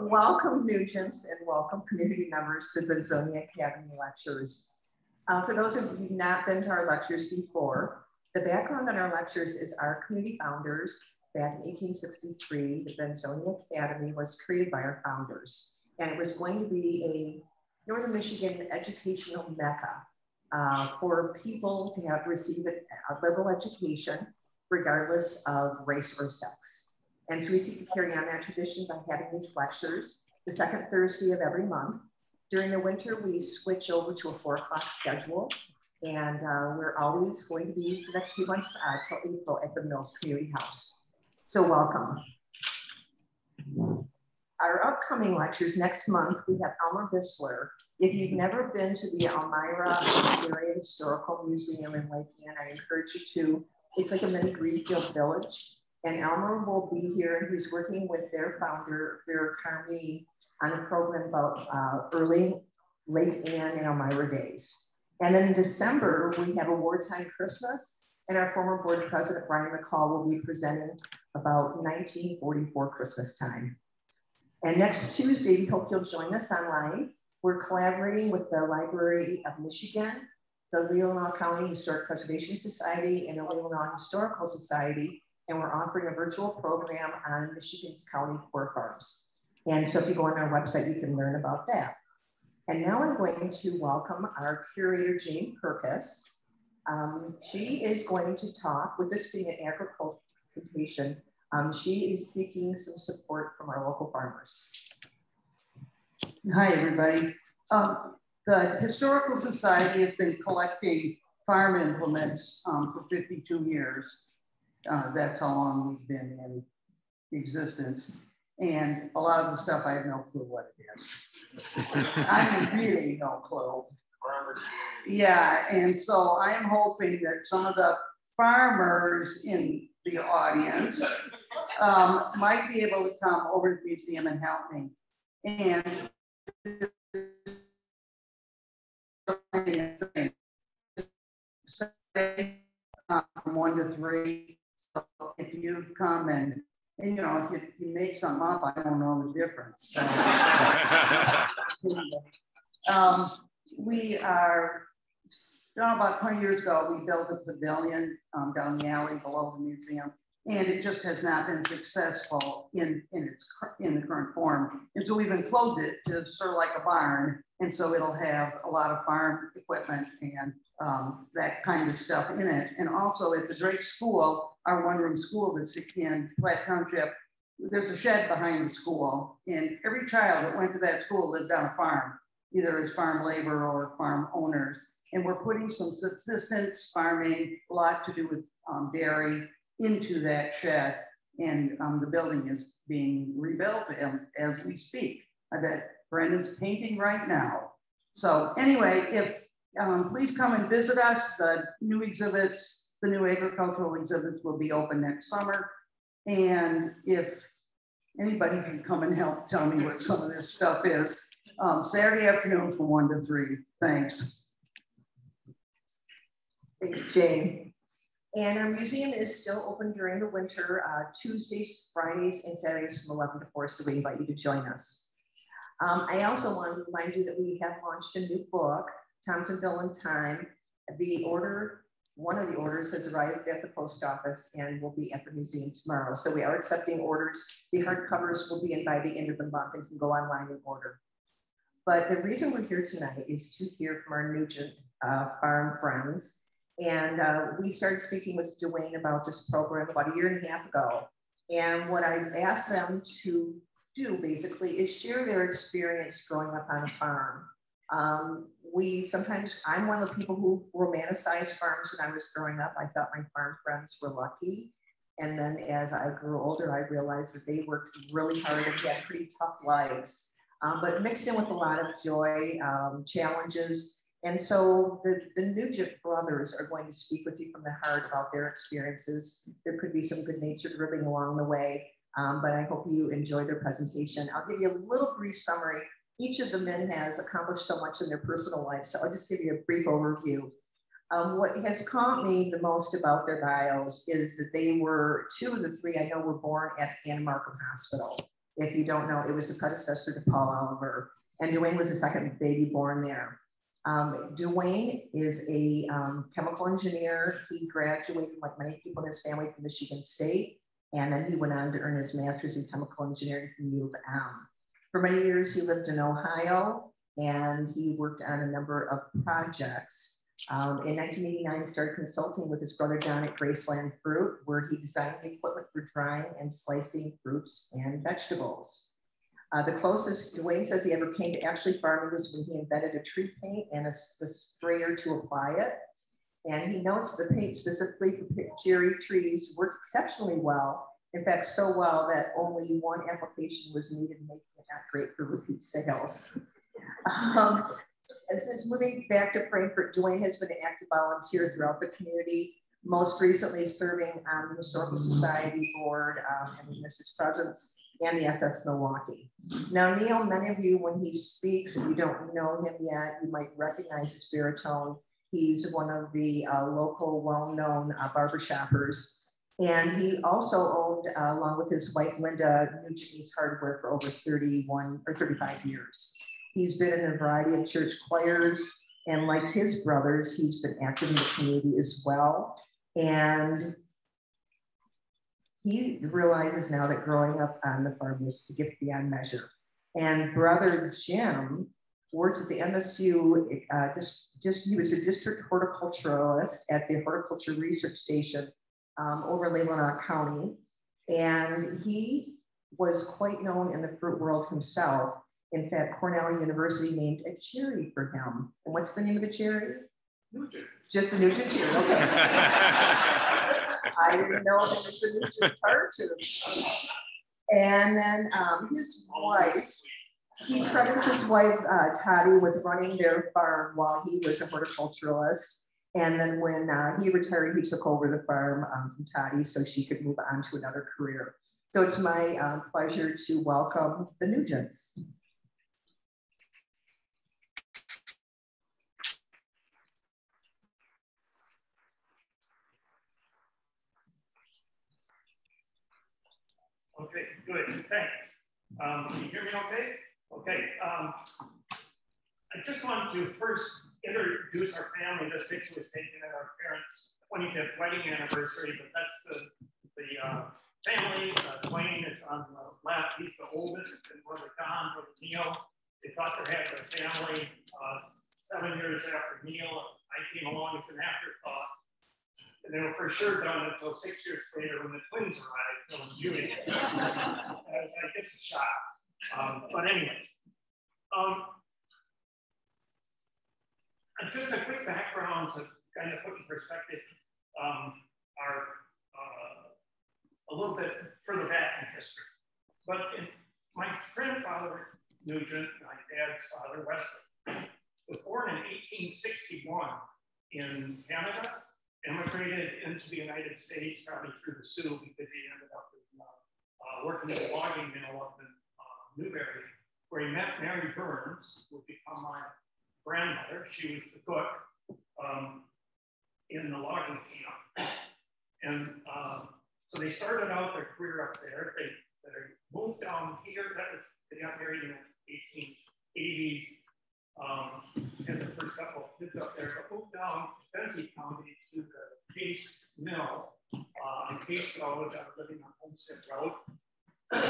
welcome Nugents and welcome community members to the Benzonia Academy lectures. Uh, for those of you who've not been to our lectures before, the background on our lectures is our community founders. Back in 1863, the Benzonia Academy was created by our founders. And it was going to be a Northern Michigan educational mecca uh, for people to have received a liberal education regardless of race or sex. And so we seek to carry on that tradition by having these lectures the second Thursday of every month. During the winter, we switch over to a four o'clock schedule. And uh, we're always going to be the next few months uh, till April at the Mills Community House. So welcome. Our upcoming lectures next month, we have Elmer Bissler. If you've never been to the Almira Area Historical Museum in Lake Ann, I encourage you to. It's like a mini Greenfield village. And Elmer will be here and he's working with their founder, Vera Carmi, on a program about uh, early, Lake Ann and Almira days. And then in December, we have a wartime Christmas and our former board president, Brian McCall, will be presenting about 1944 Christmas time. And next Tuesday, we hope you'll join us online. We're collaborating with the Library of Michigan, the Leelanau County Historic Preservation Society, and the Leelanau Historical Society and we're offering a virtual program on Michigan's county poor farms. And so if you go on our website, you can learn about that. And now I'm going to welcome our curator, Jane Purkis. Um, she is going to talk, with this being an agricultural presentation, um, she is seeking some support from our local farmers. Hi, everybody. Um, the Historical Society has been collecting farm implements um, for 52 years. Uh, that's how long we've been in existence. And a lot of the stuff I have no clue what it is. I have really no clue. Yeah, and so I'm hoping that some of the farmers in the audience um, might be able to come over to the museum and help me. And uh, from one to three, if you come and, and, you know, if you, you make something up, I don't know the difference. So, um, we are, about 20 years ago, we built a pavilion um, down the alley below the museum and it just has not been successful in, in its in the current form. And so we've enclosed it to sort of like a barn. And so it'll have a lot of farm equipment and um, that kind of stuff in it. And also at the Drake School, our one room school that's in Platte Township, there's a shed behind the school. And every child that went to that school lived on a farm, either as farm labor or farm owners. And we're putting some subsistence farming, a lot to do with um, dairy, into that shed. And um, the building is being rebuilt as we speak. I bet Brendan's painting right now. So anyway, if um, please come and visit us. The new exhibits, the new agricultural exhibits will be open next summer. And if anybody can come and help tell me what some of this stuff is, um, Saturday afternoon from one to three. Thanks. Thanks, Jane. And our museum is still open during the winter, uh, Tuesdays, Fridays, and Saturdays from 11 to 4, so we invite you to join us. Um, I also want to remind you that we have launched a new book Thompsonville in time. The order, one of the orders has arrived at the post office and will be at the museum tomorrow. So we are accepting orders. The hardcovers will be in by the end of the month and can go online and order. But the reason we're here tonight is to hear from our Nugent uh, farm friends. And uh, we started speaking with Duane about this program about a year and a half ago. And what I asked them to do basically is share their experience growing up on a farm. Um, we sometimes, I'm one of the people who romanticized farms when I was growing up. I thought my farm friends were lucky. And then as I grew older, I realized that they worked really hard and had pretty tough lives, um, but mixed in with a lot of joy, um, challenges. And so the, the Nugent brothers are going to speak with you from the heart about their experiences. There could be some good natured ribbing along the way, um, but I hope you enjoy their presentation. I'll give you a little brief summary each of the men has accomplished so much in their personal life. So I'll just give you a brief overview. Um, what has caught me the most about their bios is that they were two of the three I know were born at Ann Markham Hospital. If you don't know, it was the predecessor to Paul Oliver. And Duane was the second baby born there. Um, Duane is a um, chemical engineer. He graduated, like many people in his family, from Michigan State. And then he went on to earn his master's in chemical engineering from U of M. For many years, he lived in Ohio and he worked on a number of projects. Um, in 1989, he started consulting with his brother Don at Graceland Fruit, where he designed the equipment for drying and slicing fruits and vegetables. Uh, the closest Duane says he ever came to actually farming was when he invented a tree paint and a, a sprayer to apply it. And he notes the paint specifically for cherry trees worked exceptionally well. In fact, so well that only one application was needed, making it not great for repeat sales. Um, and since moving back to Frankfort, Duane has been an active volunteer throughout the community, most recently serving on the Historical Society Board um, and Mrs. Presence and the SS Milwaukee. Now, Neil, many of you, when he speaks, if you don't know him yet, you might recognize his baritone. He's one of the uh, local well-known uh, barbershoppers. And he also owned, uh, along with his wife, Linda, New Japanese Hardware for over 31 or 35 years. He's been in a variety of church choirs, and like his brothers, he's been active in the community as well. And he realizes now that growing up on the farm was a gift beyond measure. And brother Jim works at the MSU, uh, just, just he was a district horticulturalist at the Horticulture Research Station um, over Leelanau County. And he was quite known in the fruit world himself. In fact, Cornell University named a cherry for him. And what's the name of the cherry? Nugent. Just the Nugent cherry, okay. I didn't know there was a new tart And then um, his wife, he credits his wife, uh, Toddy, with running their farm while he was a horticulturalist. And then when uh, he retired, he took over the farm um, from Toddy so she could move on to another career. So it's my uh, pleasure to welcome the Nugents. Okay, good, thanks. Um, can you hear me okay? Okay, um, I just want to first introduce our family. This picture was taken at our parents' 25th wedding anniversary, but that's the, the uh, family. Uh, Duane is on the left, he's the oldest, and brother Don, brother Neil. They thought they had their family uh, seven years after Neil. I came along as an afterthought. And they were for sure done until six years later when the twins arrived, Phil and Judy. I was like, it's a shock. Um, but anyways, um, just a quick background to kind of put in perspective um, our uh, a little bit further back in history. But in, my grandfather, Nugent, my dad's father, Wesley, was born in 1861 in Canada immigrated into the United States, probably through the Soo, because he ended up in, uh, uh, working in a logging mill up in uh, Newberry, where he met Mary Burns, who would become my grandmother. She was the cook um, in the logging camp. And um, so they started out their career up there. They, they moved down here. That was, they got married in the 1880s um, and the first couple of kids up there, but moved down Benzie County to the Case Mill uh, on Case Road. I was living on Homestead Road.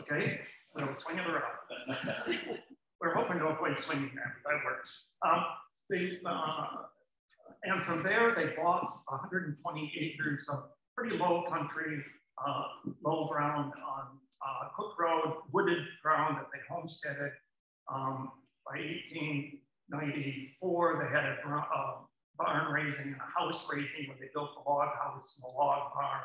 okay, so we'll swing it around. Avoid swinging there, that works. Um, they, uh, and from there, they bought 120 acres of pretty low country, uh, low ground on uh, Cook Road, wooded ground that they homesteaded. Um, by 1894, they had a uh, barn raising and a house raising where they built a log house and a log barn.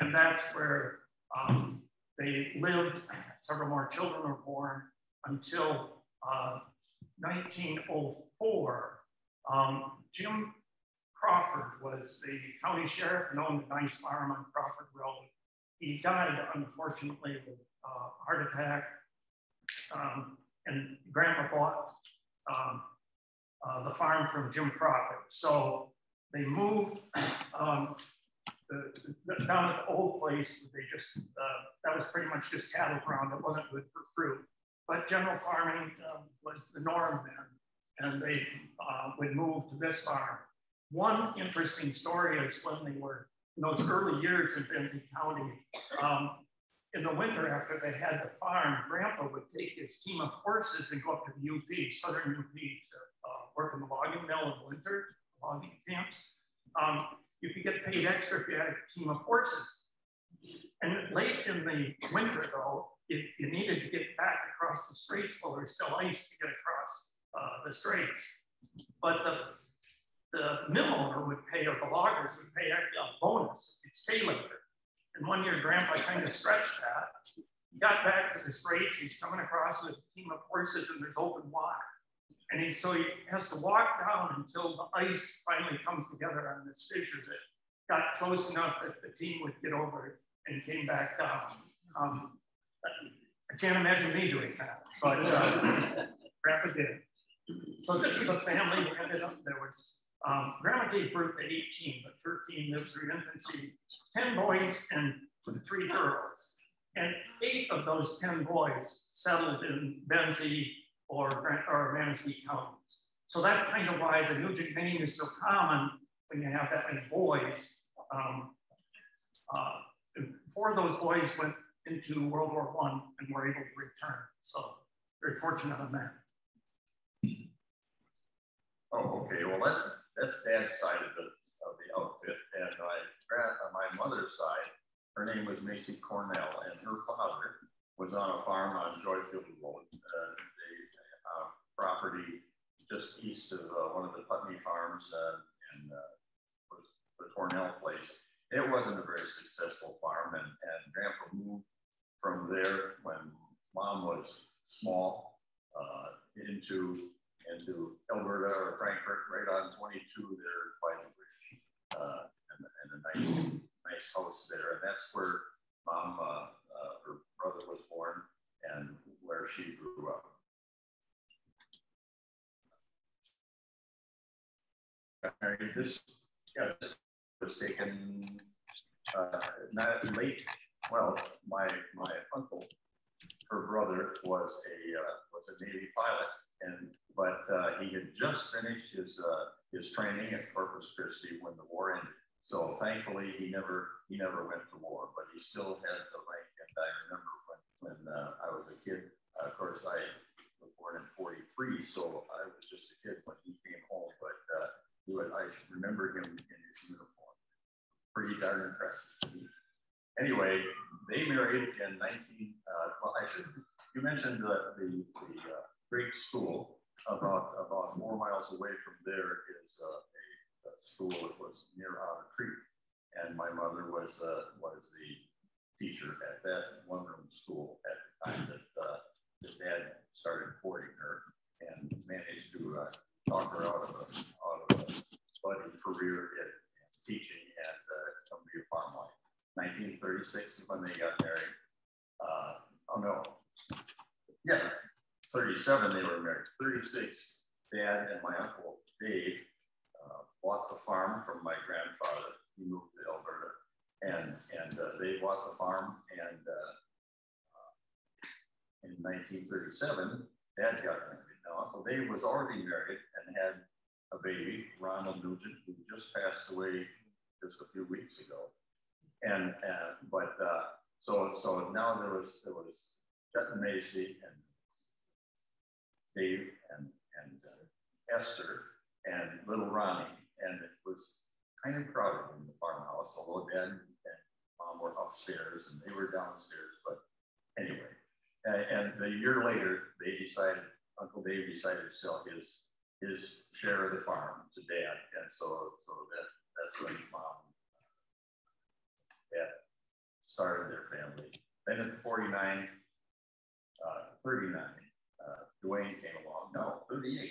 And that's where um, they lived. Several more children were born until uh, 1904. Um, Jim Crawford was the county sheriff and owned a nice farm on Crawford Road. He died, unfortunately, with a uh, heart attack. Um, and grandpa bought um, uh, the farm from Jim Crawford. So they moved um, the, the, down at the old place, they just, uh, that was pretty much just cattle ground. It wasn't good for fruit. But general farming um, was the norm then. And they uh, would move to this farm. One interesting story is when they were in those early years in Benzie County, um, in the winter after they had the farm, Grandpa would take his team of horses and go up to the UP, Southern UP, to uh, work in the logging mill in winter, logging camps. Um, you could get paid extra if you had a team of horses. And late in the winter, though, if you needed to get back across the straits, well, there's still ice to get across uh, the straits. But the the mill owner would pay, or the loggers would pay a bonus. It's later. And one year, Grandpa kind of stretched that. He got back to the straits. He's coming across with a team of horses, and there's open water. And he, so he has to walk down until the ice finally comes together on this fissure that got close enough that the team would get over it and came back down. Um, I can't imagine me doing that, but uh, Grandpa did. So this is a family who ended up, there was, um, Grandma gave birth to 18, but 13 lived through infancy, 10 boys and three girls. And eight of those 10 boys settled in Benzie, or, or Manistee counties. So that's kind of why the Nugent name is so common when you have that many boys. Um, uh, four of those boys went into World War One and were able to return. So very fortunate on that. Oh, okay. Well, that's that's Dad's side of the of the outfit, and my grand, on my mother's side, her name was Macy Cornell, and her father was on a farm on Joyfield Road. Uh, uh, property just east of uh, one of the Putney farms uh, in was the Cornell place. It wasn't a very successful farm, and, and Grandpa moved from there when Mom was small uh, into into Elberta or Frankfort, right on 22 there by the bridge, uh, and, and, a nice nice house there, and that's where Mom, uh, her brother was born, and where she grew up. This yeah, this was taken uh, not late. Well, my my uncle, her brother was a uh, was a Navy pilot, and but uh, he had just finished his uh, his training at Corpus Christi when the war ended. So thankfully, he never he never went to war, but he still had the rank. And I remember when when uh, I was a kid. of course, I was born in '43, so I was just a kid when he came home. But uh, I remember him in his uniform. Pretty darn impressive. Anyway, they married in 19, uh, well, I should, you mentioned the, the, the uh, Greek school. About, about four miles away from there is uh, a, a, school that was near Otter Creek. And my mother was, uh, was the teacher at that one room school at the time that, uh, that dad started courting her and managed to uh, talk her out of a, out of a budding career in, in teaching at uh, Columbia Farm Life. 1936 is when they got married. Uh, oh no, yes, 37 they were married. 36, dad and my uncle Dave uh, bought the farm from my grandfather. He moved to Elberta, and and uh, they bought the farm. And uh, uh in 1937, dad got married. Now Uncle Dave was already married and had a baby, Ronald Nugent, who just passed away just a few weeks ago. And, and but uh, so so now there was there was Jet Macy and Dave and and uh, Esther and little Ronnie, and it was kind of crowded in the farmhouse. Although Dad and Mom were upstairs and they were downstairs, but anyway. And, and the year later, they decided Uncle Dave decided to sell his his share of the farm to dad. And so, so that, that's when mom dad started their family. Then at 49, uh, 39, uh, Duane came along. No, 38.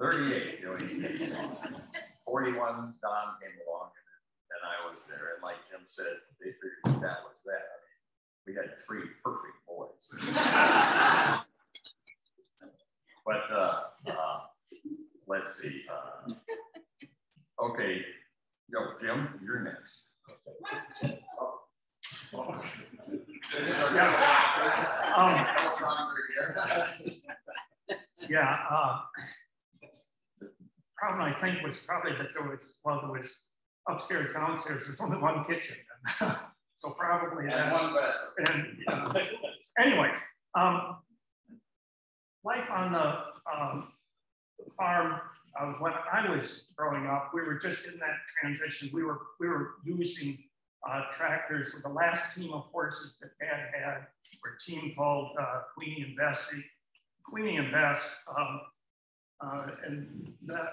38, Duane came along. 41, Don came along, and, and I was there. And like Jim said, they figured that was that. I mean, we had three perfect boys. but uh, uh, let's see. Uh, okay, yo, Jim, you're next. Oh. Oh. um, yeah. Uh, problem I think was probably that there was, well, there was upstairs, downstairs, there's only one kitchen. so probably And that, one better. and, anyways, um, life on the um, farm uh, when I was growing up, we were just in that transition. We were we were using uh, tractors. The last team of horses that Dad had were a team called uh, Queenie and Bessie. Queenie and Bess, um, uh, and that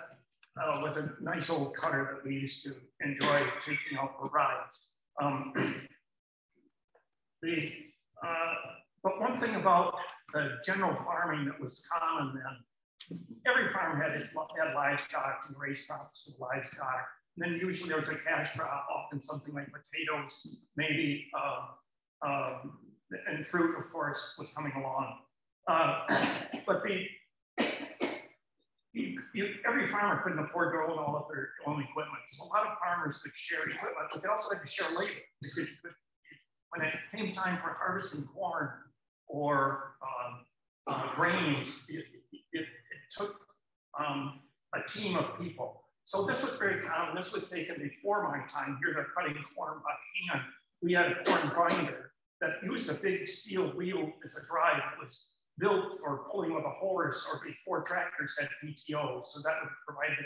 uh, was a nice old cutter that we used to enjoy taking out for rides. Um, the uh, but one thing about the general farming that was common then, every farm had its had livestock and raised crops of livestock. And then usually there was a cash crop, often something like potatoes, maybe, uh, um, and fruit, of course, was coming along. Uh, but the you, you, every farmer couldn't afford to own all of their own equipment. So a lot of farmers could share equipment, but they also had to share labor because when it came time for harvesting corn or um, uh, grains, it, it, it took um, a team of people. So this was very common. This was taken before my time. Here they're cutting corn by hand. We had a corn grinder that used a big steel wheel as a drive. It was built for pulling with a horse or before tractors had PTO. So that would provide the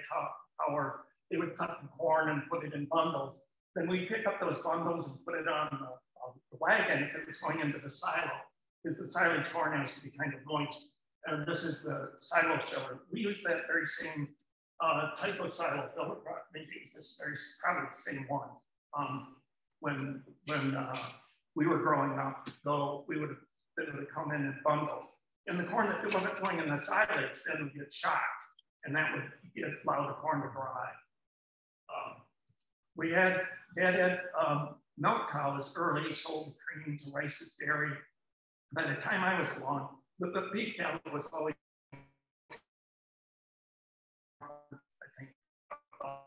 power. They would cut the corn and put it in bundles. Then we pick up those bundles and put it on the, on the wagon it was going into the silo, because the silo corn has to be kind of moist. And this is the silo filler. We use that very same uh, type of silo filler. Maybe it's this very, probably the same one. Um, when when uh, we were growing up, though, we would have that would come in in bundles. And the corn that wasn't going in the silage would get shocked, and that would get, allow the corn to dry. Um, we had, Dad had um, milk cows early, sold cream to Rice's Dairy. By the time I was along, the, the beef cattle was always, I think, uh,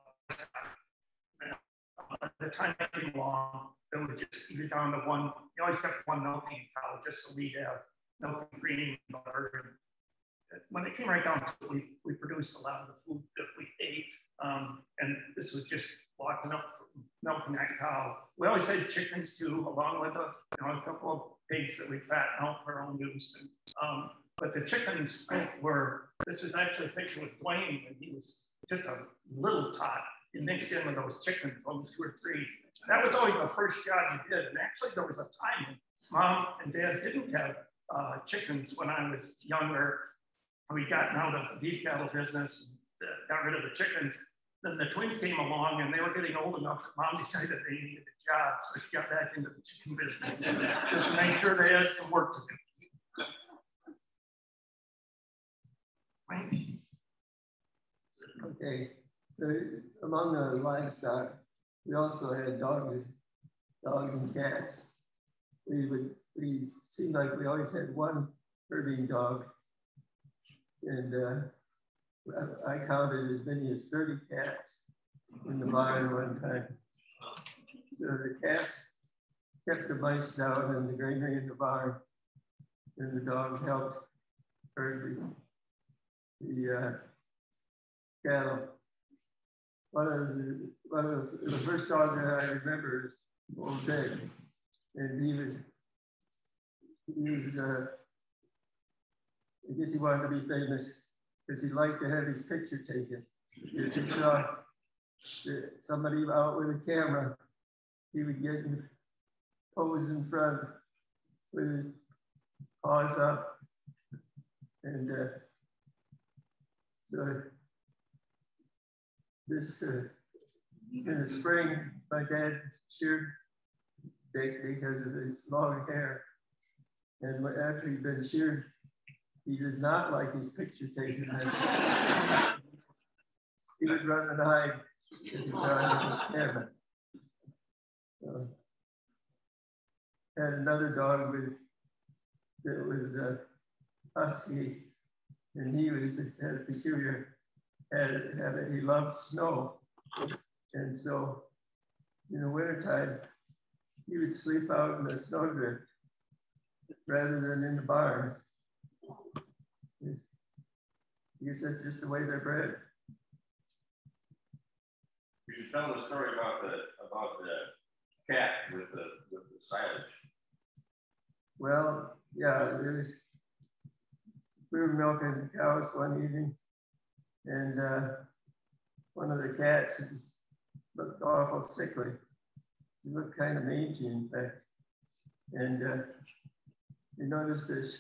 by the time I came along, it would just it down to one, you always have one milking cow just so we have milk and cream butter. When it came right down to it, we, we produced a lot of the food that we ate. Um, and this was just walking up milking that cow. We always had chickens too, along with a, you know, a couple of pigs that we fatten out for our own use. And, um, but the chickens were, this was actually a picture with Duane when he was just a little tot. He mixed in with those chickens, only two or three. That was always the first job he did. And actually, there was a time when mom and dad didn't have uh, chickens when I was younger. We got out of the beef cattle business, got rid of the chickens. Then the twins came along and they were getting old enough that mom decided they needed a job. So she got back into the chicken business just to make sure they had some work to do. Right? Okay, the, among the livestock, we also had dogs, dogs and cats. We would, we seemed like we always had one herding dog. And uh, I counted as many as 30 cats in the barn one time. So the cats kept the mice down in the granary in the barn, and the dogs helped herd the, the uh, cattle. One of the one of the, first dog that I remember is old Dick, and he was he was uh, I guess he wanted to be famous because he liked to have his picture taken. If he saw somebody out with a camera, he would get in, pose in front with his paws up. And uh, so this, uh, in the spring, my dad sheared because of his long hair. And after he'd been sheared, he did not like his picture taken. he would run and hide if he saw him camera. So, had another dog with that was a husky, and he was had a peculiar had, had a, he loved snow, and so in the wintertime he would sleep out in the snowdrift rather than in the barn. guess that's just the way they're bred. You should tell the story about the about the cat with the with the silage. Well, yeah, there's we were milking cows one evening, and uh, one of the cats looked awful sickly. He looked kind of mangy, in fact. And uh, we noticed that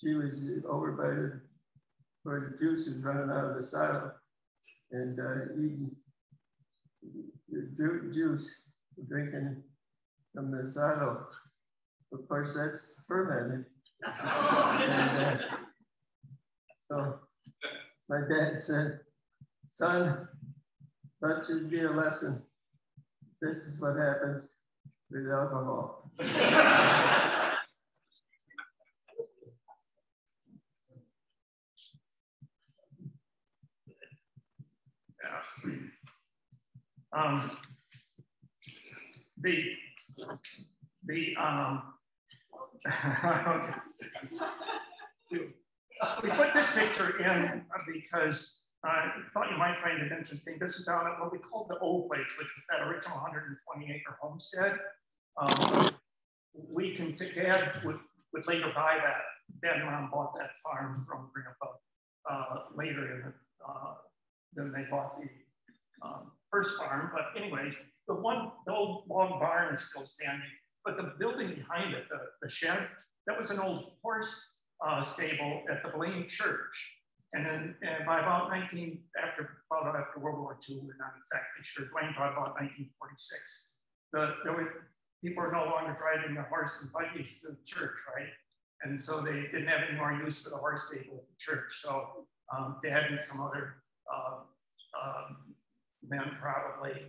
she was over by the, where the juice running out of the saddle and uh, eating the juice, drinking from the saddle. Of course, that's fermented. and, uh, so my dad said, son, that should be a lesson. This is what happens with alcohol. Um, the the um, we put this picture in because I thought you might find it interesting. This is down at what we called the old place, which was that original 120 acre homestead. Um, we can, dad would, would later buy that. Dad and mom bought that farm from grandpa uh, later in the, uh, then they bought the um, first farm. But anyways, the one, the old log barn is still standing, but the building behind it, the, the shed, that was an old horse uh, stable at the Blaine Church. And then and by about 19, after about after World War II, we're not exactly sure, Blaine thought about 1946. The, there were, people were no longer driving the horse and buggies to the church, right? And so they didn't have any more use for the horse stable at the church. So um, Dad and some other uh, um, men probably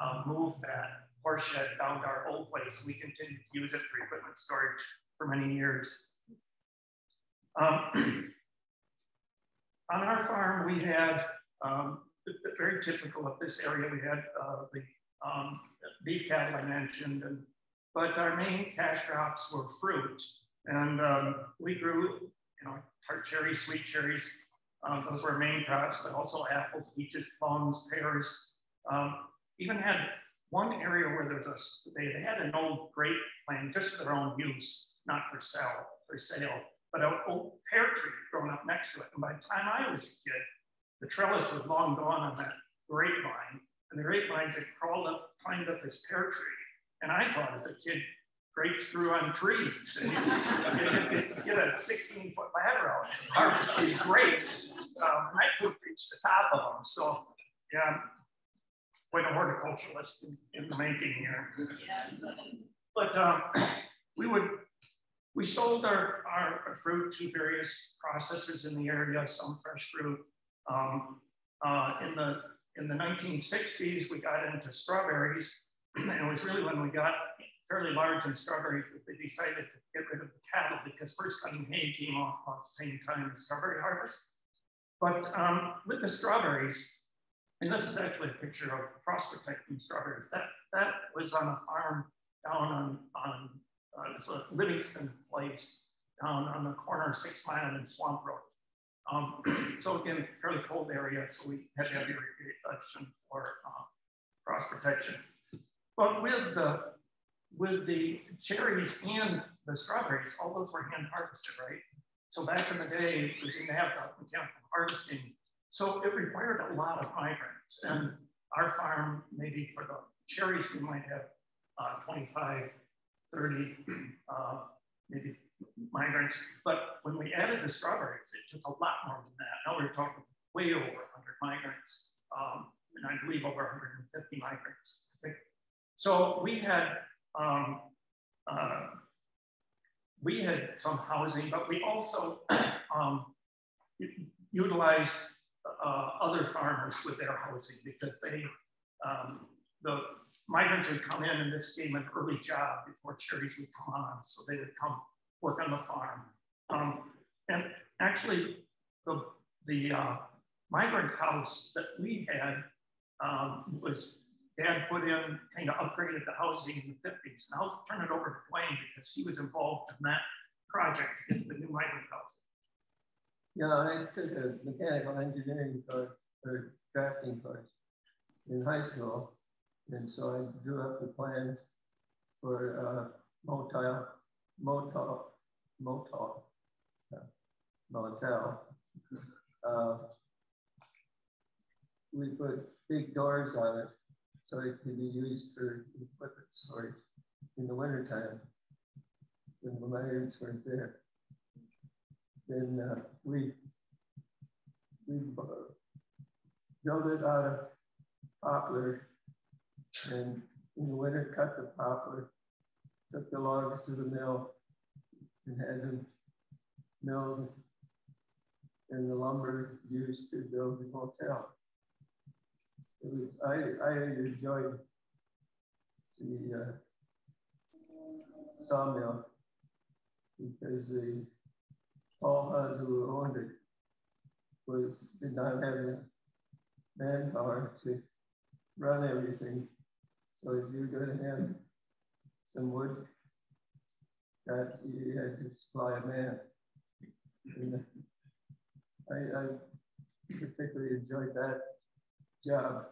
um, moved that horse shed down to our old place. We continued to use it for equipment storage for many years. Um, on our farm, we had, um, very typical of this area, we had uh, the um, beef cattle I mentioned, and, but our main cash crops were fruit. And um, we grew, you know, tart cherries, sweet cherries, um, those were main crops, but also apples, peaches, plums, pears. Um, even had one area where there was a, they, they had an old grape plant just for their own use, not for sale, for sale, but an old pear tree growing up next to it. And by the time I was a kid, the trellis was long gone on that grapevine, and the grapevines had crawled up, climbed up this pear tree. And I thought as a kid, grapes grew on trees. And you get, a 16 foot ladder out, harvesting grapes. Um, I could reach the top of them. So, yeah, quite a horticulturalist in, in the making here. But um, we would, we sold our, our, our, fruit to various processors in the area, some fresh fruit. Um, uh, in the in the 1960s, we got into strawberries, and it was really when we got fairly large in strawberries that they decided to get rid of the cattle because first cutting hay came off about the same time as strawberry harvest. But um, with the strawberries, and this is actually a picture of frost protecting strawberries. That, that was on a farm down on, on uh, Livingston Place, down on the corner of Six Mile and Swamp Road. Um, so again, fairly cold area, so we had to have irrigation for uh, frost protection. But with the with the cherries and the strawberries, all those were hand harvested, right? So back in the day, we didn't have the mechanical harvesting. So it required a lot of migrants. And our farm, maybe for the cherries, we might have uh, 25, 30, uh, maybe migrants. But when we added the strawberries, it took a lot more than that. Now we're talking way over 100 migrants, um, and I believe over 150 migrants. So we had um, uh, we had some housing, but we also um, utilized uh, other farmers with their housing because they, um, the migrants would come in and this gave an early job before cherries would come on. So they would come work on the farm. Um, and actually the, the uh, migrant house that we had um, was Dad put in, kind of upgraded the housing in the 50s. And I'll turn it over to Duane because he was involved in that project to get the new migrant housing. Yeah, I took a mechanical engineering course or drafting course in high school. And so I drew up the plans for uh, motel, motel, motel, uh, motel. Uh, we put big doors on it so it could be used for equipment storage in the wintertime when the migrants weren't there. Then uh, we we built it out of poplar and in the winter cut the poplar, took the logs to the mill and had them milled and the lumber used to build the hotel. It was, I, I enjoyed the uh, sawmill because the Paul Hunt who owned it was did not have the manpower to run everything. So if you're going to have some wood that you had to supply a man. And I, I particularly enjoyed that job.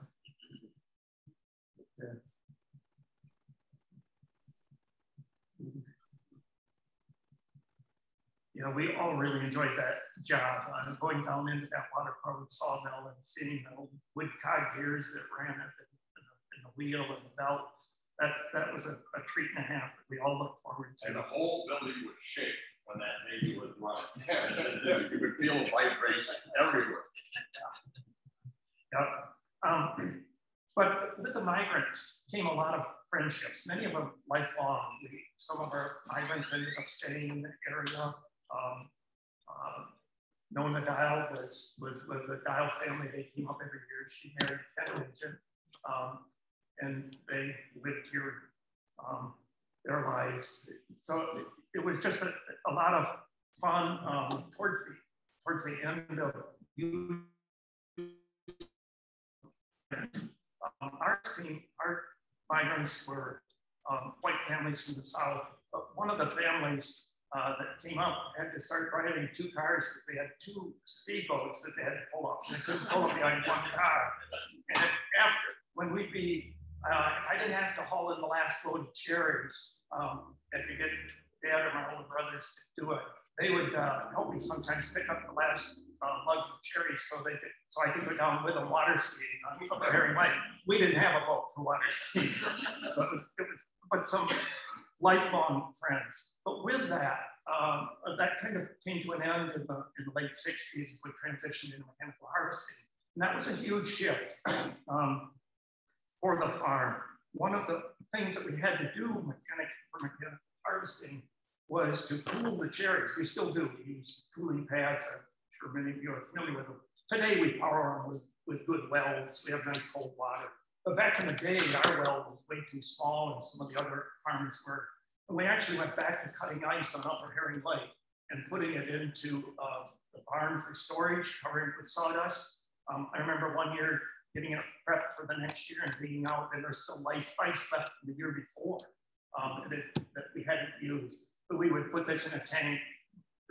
Yeah. You know, we all really enjoyed that job. Uh, going down into that water powered sawmill and seeing the wood cog gears that ran at the, in the wheel and the belts. That, that was a, a, treat and a half that we all looked forward to. And the whole building would shake when that baby was running. you would feel vibration everywhere. Yeah. Um, but with the migrants came a lot of friendships, many of them lifelong. We, some of our migrants ended up staying in the area. Um, uh, Nona Dial was, with the Dial family. They came up every year. She married Ken Linton, um, and they lived here um, their lives. So it, it was just a, a, lot of fun um, towards the towards the end of um, our team, our migrants were um, white families from the South. But one of the families uh, that came up had to start driving two cars because they had two speedboats that they had to pull up. They couldn't pull up behind one car. And after, when we'd be, uh, I didn't have to haul in the last load of cherries, um, to get dad or my older brothers to do it. They would uh, help me sometimes pick up the last uh, lugs of cherries so they could, so I could go down with them water skiing on Lake. We didn't have a boat for water skiing, so it was, it was, but some lifelong friends. But with that, um, that kind of came to an end in the, in the late 60s as we transitioned into mechanical harvesting. And that was a huge shift um, for the farm. One of the things that we had to do mechanic, for mechanical harvesting was to cool the cherries. We still do. We use cooling pads. Sure many of you are familiar with them. Today we power them with, with good wells. We have nice cold water. But back in the day, our well was way too small and some of the other farms were. And we actually went back to cutting ice on Upper Herring Lake and putting it into uh, the barn for storage, covering it with sawdust. Um, I remember one year getting it prepped for the next year and digging out, and there's still ice, left from the year before um, that, that we hadn't used. But we would put this in a tank,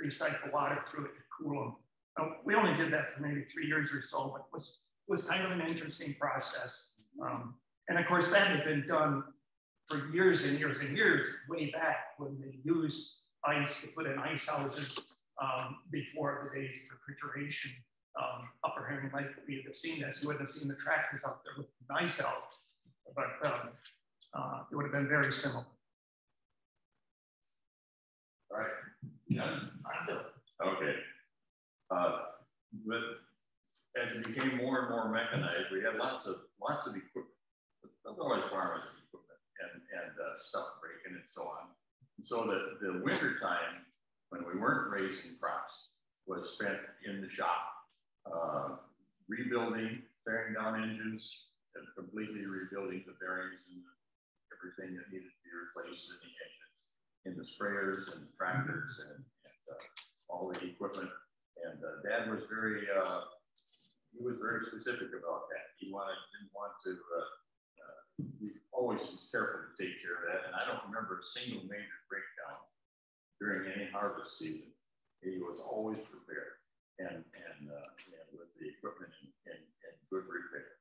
recycle water through it to cool them. Um, we only did that for maybe three years or so, but it was, was kind of an interesting process. Um, and of course, that had been done for years and years and years, way back when they used ice to put in ice houses um, before the days of refrigeration. Um, upper Herring Lake, we would have seen this. You wouldn't have seen the tractors out there with ice out, but um, uh, it would have been very similar. All right. Yeah. Okay. Uh, with as it became more and more mechanized, we had lots of lots of equipment. Otherwise, farmers equipment and and uh, stuff breaking and so on. And so the the winter time when we weren't raising crops was spent in the shop, uh, rebuilding, tearing down engines, and completely rebuilding the bearings and everything that needed to be replaced in the engines, in the sprayers and tractors and, and uh, all the equipment. And uh, Dad was very uh, he was very specific about that. He wanted didn't want to. Uh, uh, he always was careful to take care of that, and I don't remember a single major breakdown during any harvest season. He was always prepared, and, and, uh, and with the equipment in, in, in good repair.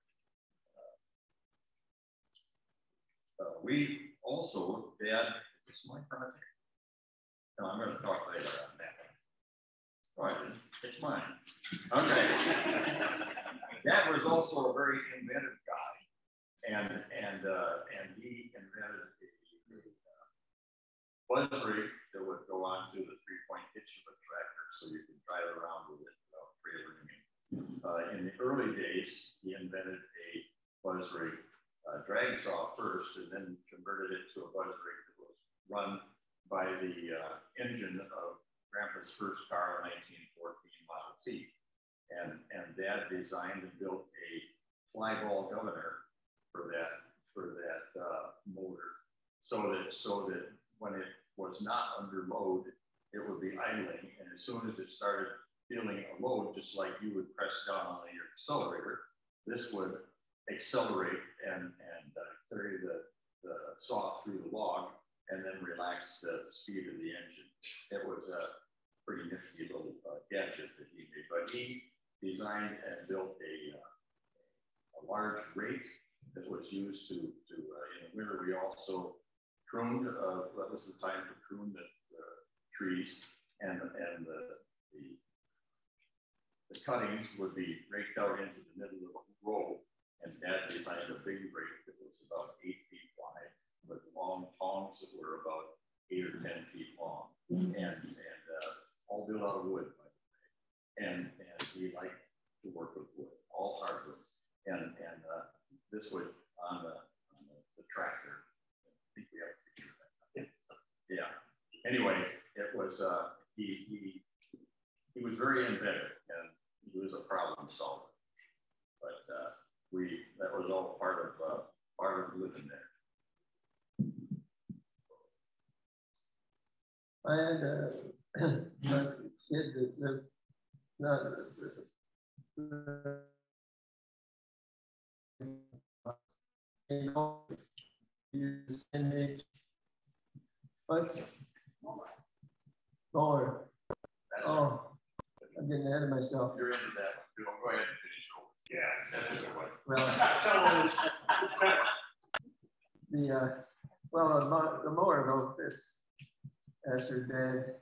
We also, Dad, this is my project? No, I'm going to talk later on that. Right, it's mine. Okay. that was also a very inventive guy, and and uh, and he invented a, a uh, buzz that would go onto the three-point hitch of a tractor, so you can drive around with it without trailering. Uh, in the early days, he invented a buzz uh, drag saw first, and then converted it to a buzz that was run by the uh, engine of Grandpa's first car, 1914 Model T. And, and Dad designed and built a flyball governor for that for that uh, motor, so that so that when it was not under load, it would be idling, and as soon as it started feeling a load, just like you would press down on your accelerator, this would accelerate and and uh, carry the the saw through the log, and then relax the speed of the engine. It was a pretty nifty little uh, gadget that he made. But he designed and built a, uh, a large rake that was used to, to uh, in the winter, we also pruned, uh, that was the time to prune the, trees and, and the, the, the cuttings would be raked out into the middle of a row. And Dad designed a big rake that was about eight feet wide with long tongs that were about eight or 10 feet long. And, and uh, all built out of wood, by the way. And, and we like to work with wood, all hardwood. And, and uh, this would on the, on the, the tractor. I think we have a picture of that. Yeah. Anyway, it was, uh, he, he, he was very inventive and he was a problem solver. But uh, we, that was all part of, uh, part of living there. I had uh, my kid that lived not you know, use image, but more. Oh, I'm getting ahead of myself. You're into that. Go ahead and finish over. Yeah, that's a good one. Well, the uh, well, the mower though fits her dad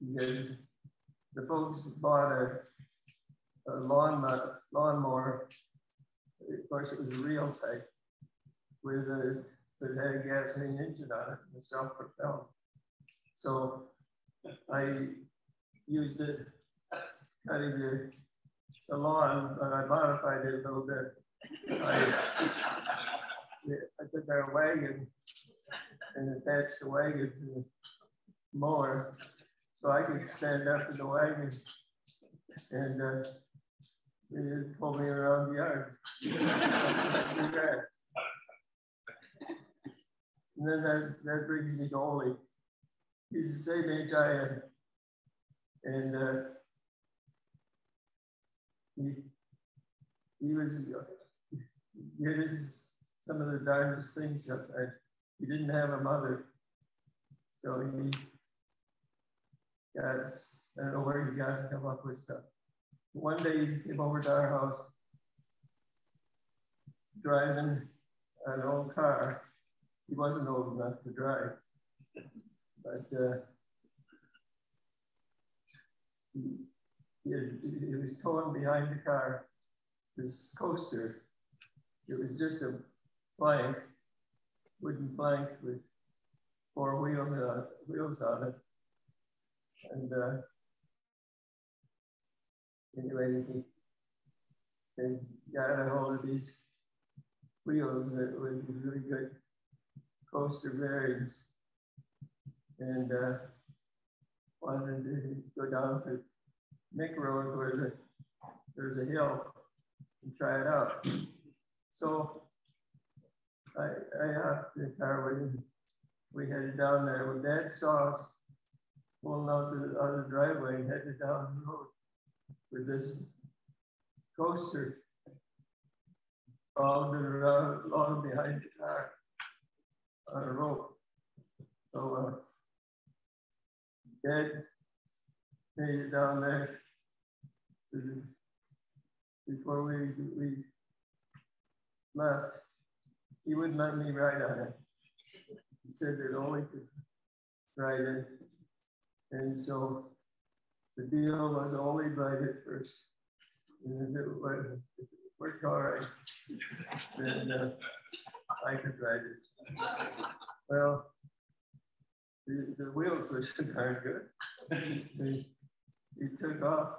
because the folks bought a, a lawn lawnmower. Of course, it was a real type with a that had a gasoline engine on it and self-propelled. So I used it cutting the, the lawn, but I modified it a little bit. I, I took our wagon and attached the wagon to mower so I could stand up in the wagon and uh, it pull me around the yard. and then that, that brings me to Oli. He's the same age I am. And uh, he, he was, did some of the darndest things sometimes. He didn't have a mother. So he got, I don't know where he got to come up with stuff. One day he came over to our house driving an old car. He wasn't old enough to drive, but uh, he, he, he was towing behind the car, this coaster. It was just a plank, wooden plank with four wheels, uh, wheels on it. And uh, anyway, he, he got a hold of these wheels that was really good coaster bearings and uh, wanted to go down to Nick Road where the, there's a hill and try it out. So I, I hopped the car with him. We headed down there. When Pulling out the other driveway and headed down the road with this coaster bound around along behind the car on a rope. So uh, Dad made it down there before we, we left, he wouldn't let me ride on it. He said that only could ride it. And so the deal was only ride it first. And it worked all right. And uh, I could ride it. Well, the, the wheels were so darn good. he, he took off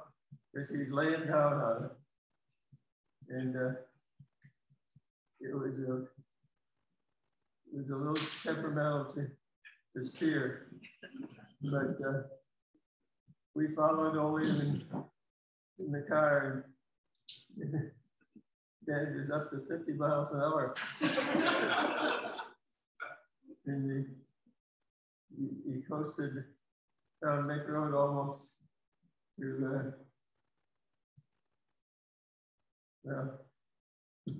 because he's laying down on it. And uh, it was a it was a little temperamental to, to steer, but uh, we followed Ole in, in the car and Dad was up to 50 miles an hour. and he, he, he coasted down Mick Road almost to uh, yeah.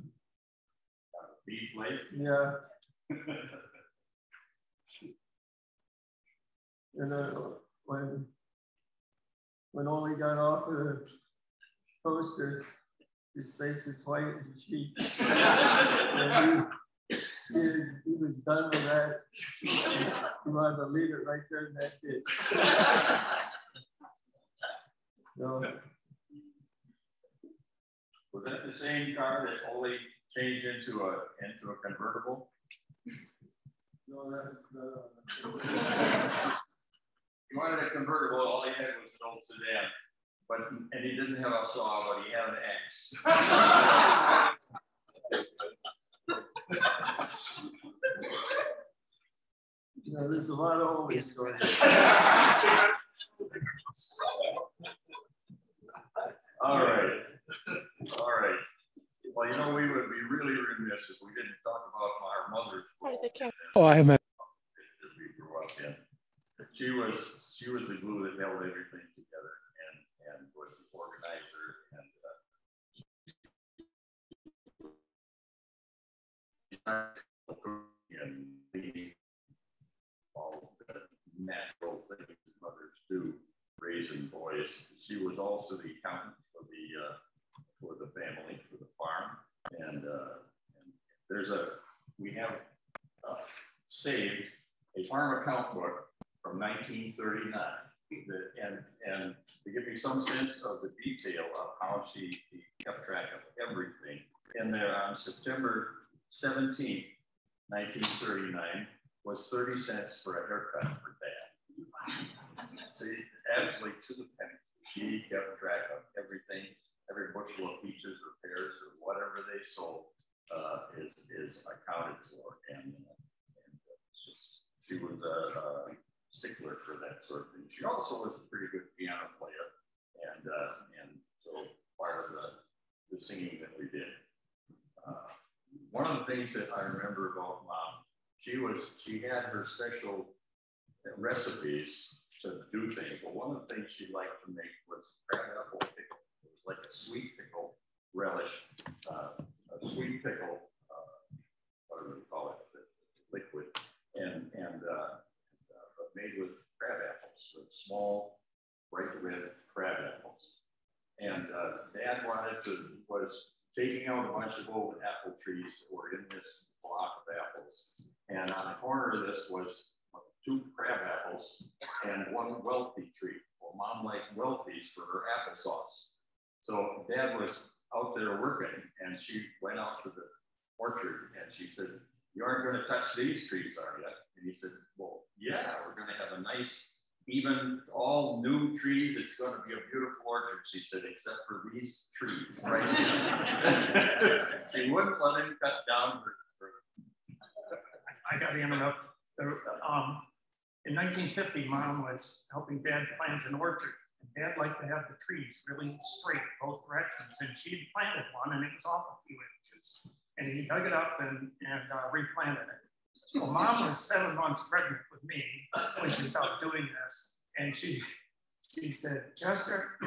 Beef Lake? Yeah. And uh, when when Ole got off the poster, his face was white and cheap. and he, he, he, was done with that. He wanted to leave it right there in that ditch. so, was that the same car that Ole changed into a into a convertible? No, that's uh, he wanted a convertible. All he had was an old sedan, but and he didn't have a saw, but he had an axe. yeah, there's a lot of old stories. All right. All right. Well, you know, we would be really remiss if we didn't talk about our mother. Oh, I have my. We grew up in. She was she was the glue that held everything together and and was the organizer and uh, and all the natural things mothers do, raising boys. She was also the accountant for the uh, for the family, for the farm. And, uh, and there's a, we have uh, saved a farm account book from 1939. That, and, and to give you some sense of the detail of how she, she kept track of everything. And there on September 17, 1939, was 30 cents for a haircut for dad. So absolutely to the penny. She kept track of everything every bushel of peaches or pears or whatever they sold uh, is, is accounted for. And, uh, and just, she was a, a, stickler for that sort of thing. She also was a pretty good piano player. And, uh, and so part of the, the singing that we did. Uh, one of the things that I remember about mom, she was, she had her special recipes to do things. But one of the things she liked to make was crab apple pickle It was like a sweet pickle relish, uh, a sweet pickle, uh, whatever you call it, liquid, and and uh, uh, made with crab apples, with small bright red crab apples. And uh, Dad wanted to was taking out a bunch of old apple trees that were in this block of apples, and on the corner of this was two crab apples and one Wealthy tree. Well, Mom liked Wealthies for her applesauce. So dad was out there working and she went out to the orchard and she said, you aren't going to touch these trees, are you? And he said, well, yeah, we're going to have a nice, even all new trees. It's going to be a beautiful orchard, she said, except for these trees right here. She wouldn't let him cut down her. I got to interrupt. Um, in 1950, mom was helping dad plant an orchard And Dad liked to have the trees really straight both directions, and she planted one, and it was off a few inches. And he dug it up and, and uh, replanted it. So mom was seven months pregnant with me when she started doing this, and she she said, Chester,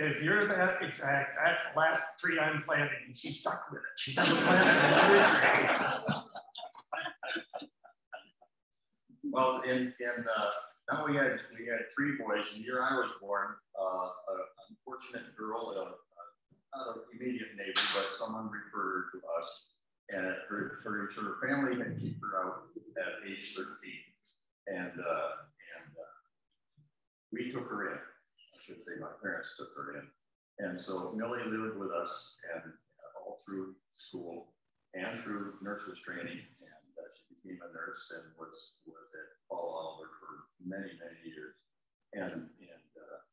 if you're that exact, that's the last tree I'm planting. And she's stuck with it. She doesn't plant another tree. well, in, in uh, now we had we had three boys. And the year I was born, uh, an unfortunate girl, a, a, not an immediate neighbor, but someone referred to us. And her, her, her family had keep her out at age 13. And, uh, and uh, we took her in should say my parents took her in. And so Millie lived with us and all through school and through nurses training. And uh, she became a nurse and was, was at Paul Oliver for many, many years. And, and, uh,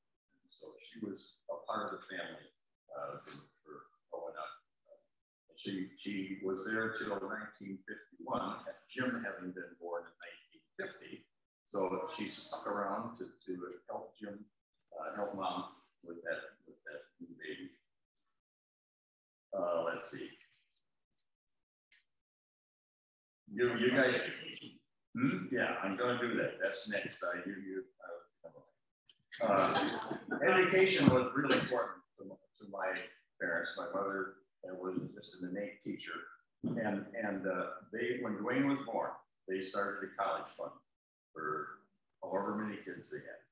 so she was a part of the family uh, for, growing up. She, she was there until 1951, Jim having been born in 1950. So she stuck around to, to help Jim, uh, help mom with that, with that new baby. Uh, let's see. You, you guys, hmm? yeah, I'm going to do that. That's next. I give you. Uh, uh, education was really important to, to my parents. My mother was just an innate teacher, and and uh, they when Duane was born, they started a college fund for however many kids they had.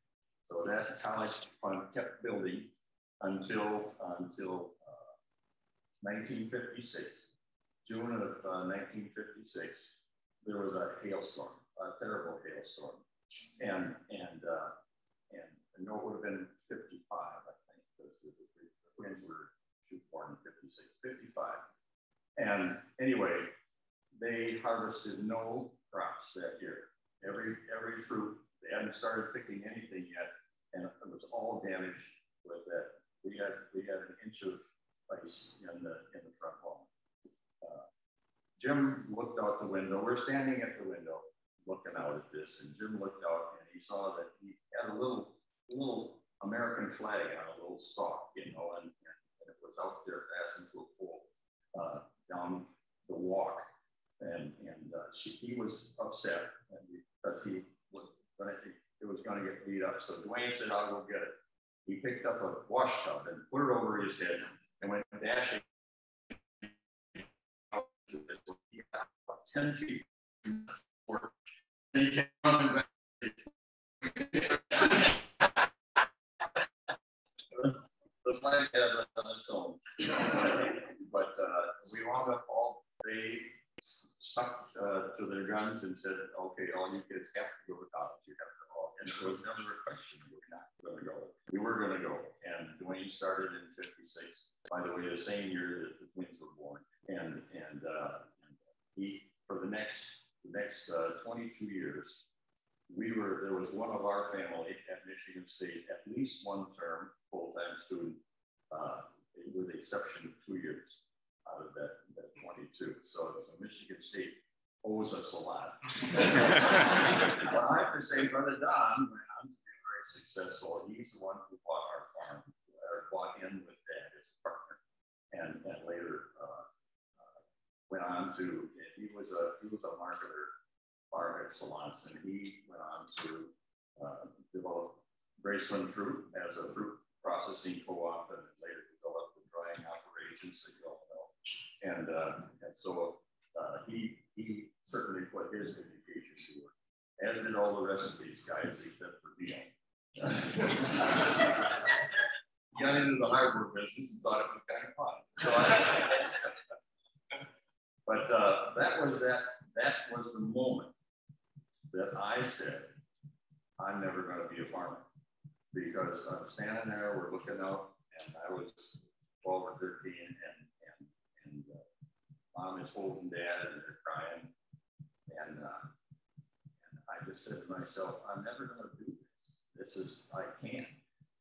So that college fund kept building until until 1956, uh, June of uh, 1956, there was a hailstorm, a terrible hailstorm. And, and, uh, and I know it would have been 55, I think, because the, the, twins were born in 56, 55. And anyway, they harvested no crops that year. Every, every fruit, they hadn't started picking anything yet, and it was all damaged with that. We had, we had an inch of ice in the, in the front hall. Uh, Jim looked out the window. We're standing at the window looking out at this, and Jim looked out and he saw that he had a little, little American flag on a little stalk, you know, and, and it was out there fastened to a pole uh, down the walk. And, and uh, she, he was upset because he was gonna, it was going to get beat up. So Duane said, I'll go get it. He picked up a wash tub and put it over his head and went dashing 10 feet. And he came running back. the flag had on its own. but uh, we wound up all, they stuck uh, to their guns and said, okay, all you kids have to go to college. You have to all. And it was never a question. We're not going to go. We were going to go. And Duane started in 56 by the way, the same year that the twins were born. And, and, uh, he, for the next, the next uh, 22 years, we were, there was one of our family at Michigan State, at least one term, full-time student, uh, with the exception of two years out of that, that 22. So, State owes us a lot. but I have to say, Brother Don went on to be very successful. He's the one who bought our farm, or bought in with and, and later uh, uh, went on to, he was a, he was a marketer par excellence, and he went on to uh, develop Graceland Fruit as a fruit processing co-op and later developed the drying operations that you all know. And, uh, and so uh, he, he certainly put his education to work, as did all the rest of these guys except for Dion. got into business and thought it was kind of fun. So I, but uh, that was that. That was the moment that I said, "I'm never going to be a farmer," because I'm standing there, we're looking out, and I was 12 or 13, and and and uh, mom is holding dad, and they're crying, and uh, and I just said to myself, "I'm never going to do this. This is I can't."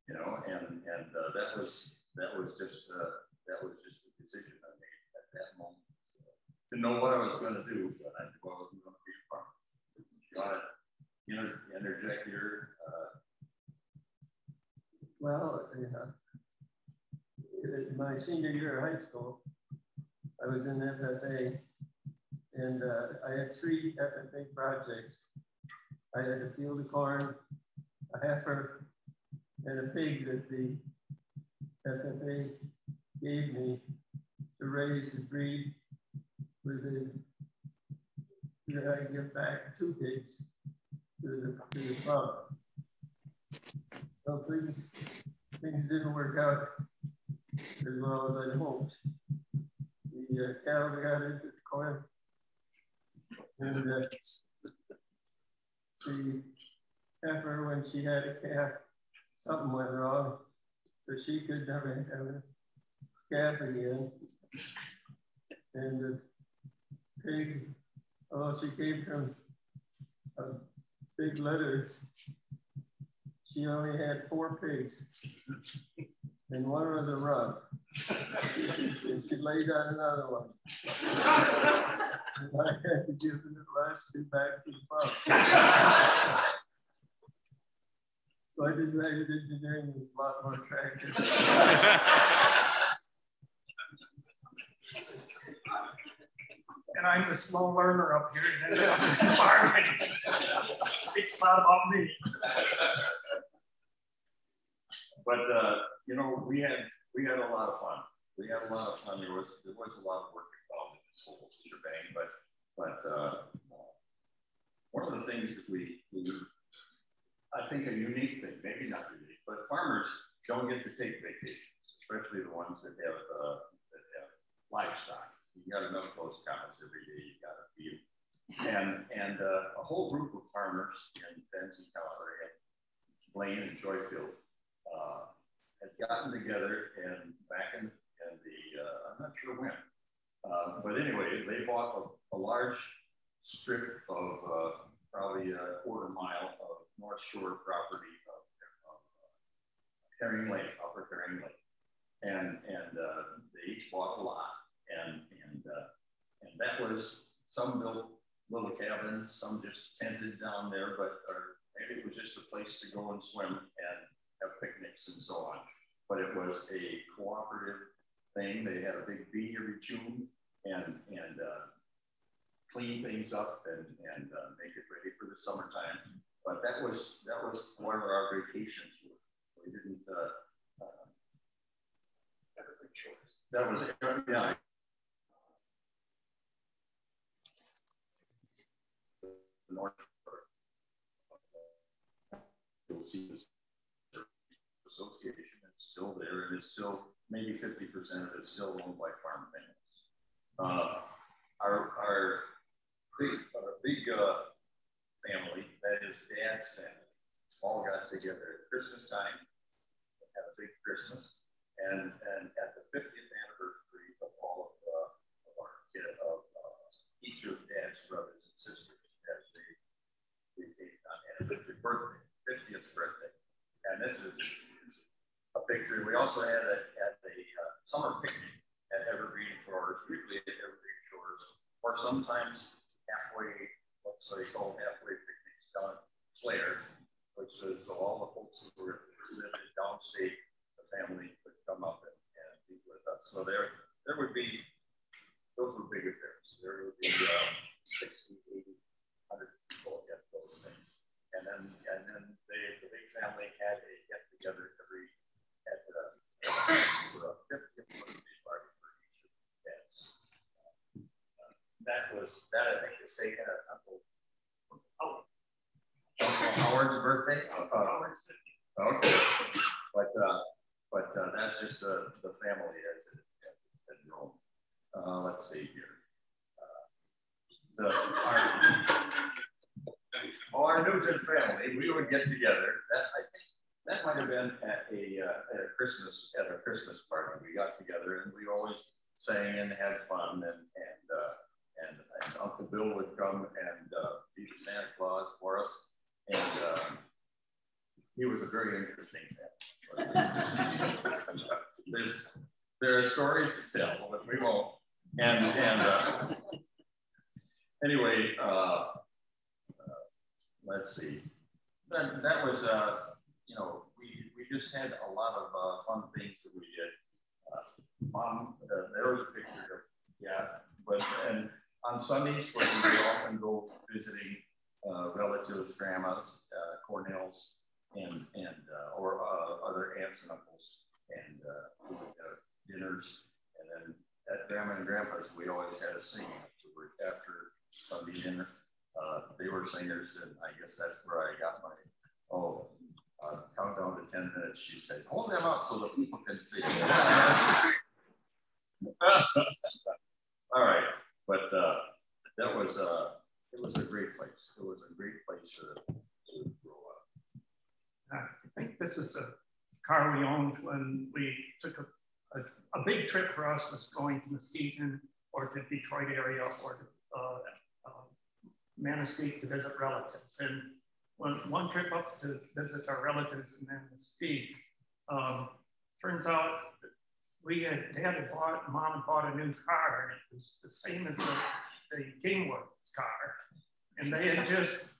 you know, and and uh, that was that was just uh, that was just the decision I made at that moment. So, didn't know what I was going to do, but I knew I wasn't going to be a farmer. You want to inter interject here? Uh... Well, yeah. In my senior year of high school, I was in FFA, and uh, I had three I had a field of corn, a heifer, and a pig that the FFA gave me to raise and breed with the, that I give back two pigs to the, to the farm. So things, things didn't work out as well as I'd hoped. The uh, cattle got into the corn And uh, the heifer, when she had a calf, something went wrong. So she could never have a calf again. And the pig, oh, she came from a big litters, she only had four pigs. And one was a rug. and she laid on another one. and I had to give the last two back to the farm. So I decided engineering was a lot more attractive. and I'm the slow learner up here in the environment. Speaks a lot about me. But uh, you know, we had we had a lot of fun. We had a lot of fun. There was there was a lot of work involved in this whole shebang, but but uh, one of the things that we, we I think a unique thing, maybe not unique, but farmers don't get to take vacations, especially the ones that have uh, that have livestock. You got enough close cows every day. You got to feed. And and uh, a whole group of farmers in Benson, Colorado, Blaine and Joyfield, uh, had gotten together and back in, in the uh, I'm not sure when, uh, but anyway, they bought a, a large strip of uh, probably a quarter mile of North Shore property of, of uh, Herring Lake, Upper Herring Lake. And, and uh, they each bought a lot. And, and, and that was, some built little cabins, some just tented down there, but or maybe it was just a place to go and swim and have picnics and so on. But it was a cooperative thing. They had a big bee every June and, and uh, clean things up and, and uh, make it ready for the summertime. But that was that was one of our vacations. We didn't uh, uh, That was yeah. North you'll see this association. It's still there, and it's still maybe 50% of it is still owned by farm families. Uh, our our big, our big uh, family, that is dad's family, all got together at Christmas time, had a big Christmas, and, and at the 50th anniversary of all of, uh, of our kid, of uh, each of dad's brothers and sisters as they, they, they had a 50th birthday, 50th birthday. And this is a picture. We also had a, at a uh, summer picnic at Evergreen Shores, usually at Evergreen Shores, or sometimes halfway so they called halfway picnics down Clare, which was all the folks that were living downstate, the family would come up and, and be with us. So there, there would be, those were big affairs. There would be uh, 60, 80, 100 people at those things. And then, and then they, the big family had a get together every, that was, that I think is taken a, Howard's birthday? Uh, okay. But, uh, but uh, that's just the, the family as it, as it grown. Uh, let's see here. Uh, our, our Nugent family, we would get together. That, I think that might have been at a, uh, at a Christmas at a Christmas party. We got together and we always sang and had fun and and uh, and, and Uncle Bill would come and uh, be the Santa Claus for us and uh, he was a very interesting Santa. There's, there are stories to tell, but we won't. And, and uh, anyway, uh, uh, let's see. That, that was, uh, you know, we, we just had a lot of uh, fun things that we did. Mom, there was a picture yeah, but and on Sundays we often go visiting uh, relatives, grandmas, uh, Cornells, and and uh, or uh, other aunts and uncles, and uh, dinners. And then at grandma and grandpa's, we always had a sing after Sunday dinner. they were singers, and I guess that's where I got my oh uh, countdown to 10 minutes, she said, hold them up so that people can see. All right, but uh, that was uh, it was a great place. It was a great place to, to grow up. I think this is the car we owned when we took a, a, a big trip for us was going to Muskegon or to Detroit area or to uh, uh, Manistee to visit relatives. And when one trip up to visit our relatives in Manistee, um, turns out we had dad had bought, mom bought a new car, and it was the same as the, the Kingwood's car. And they had just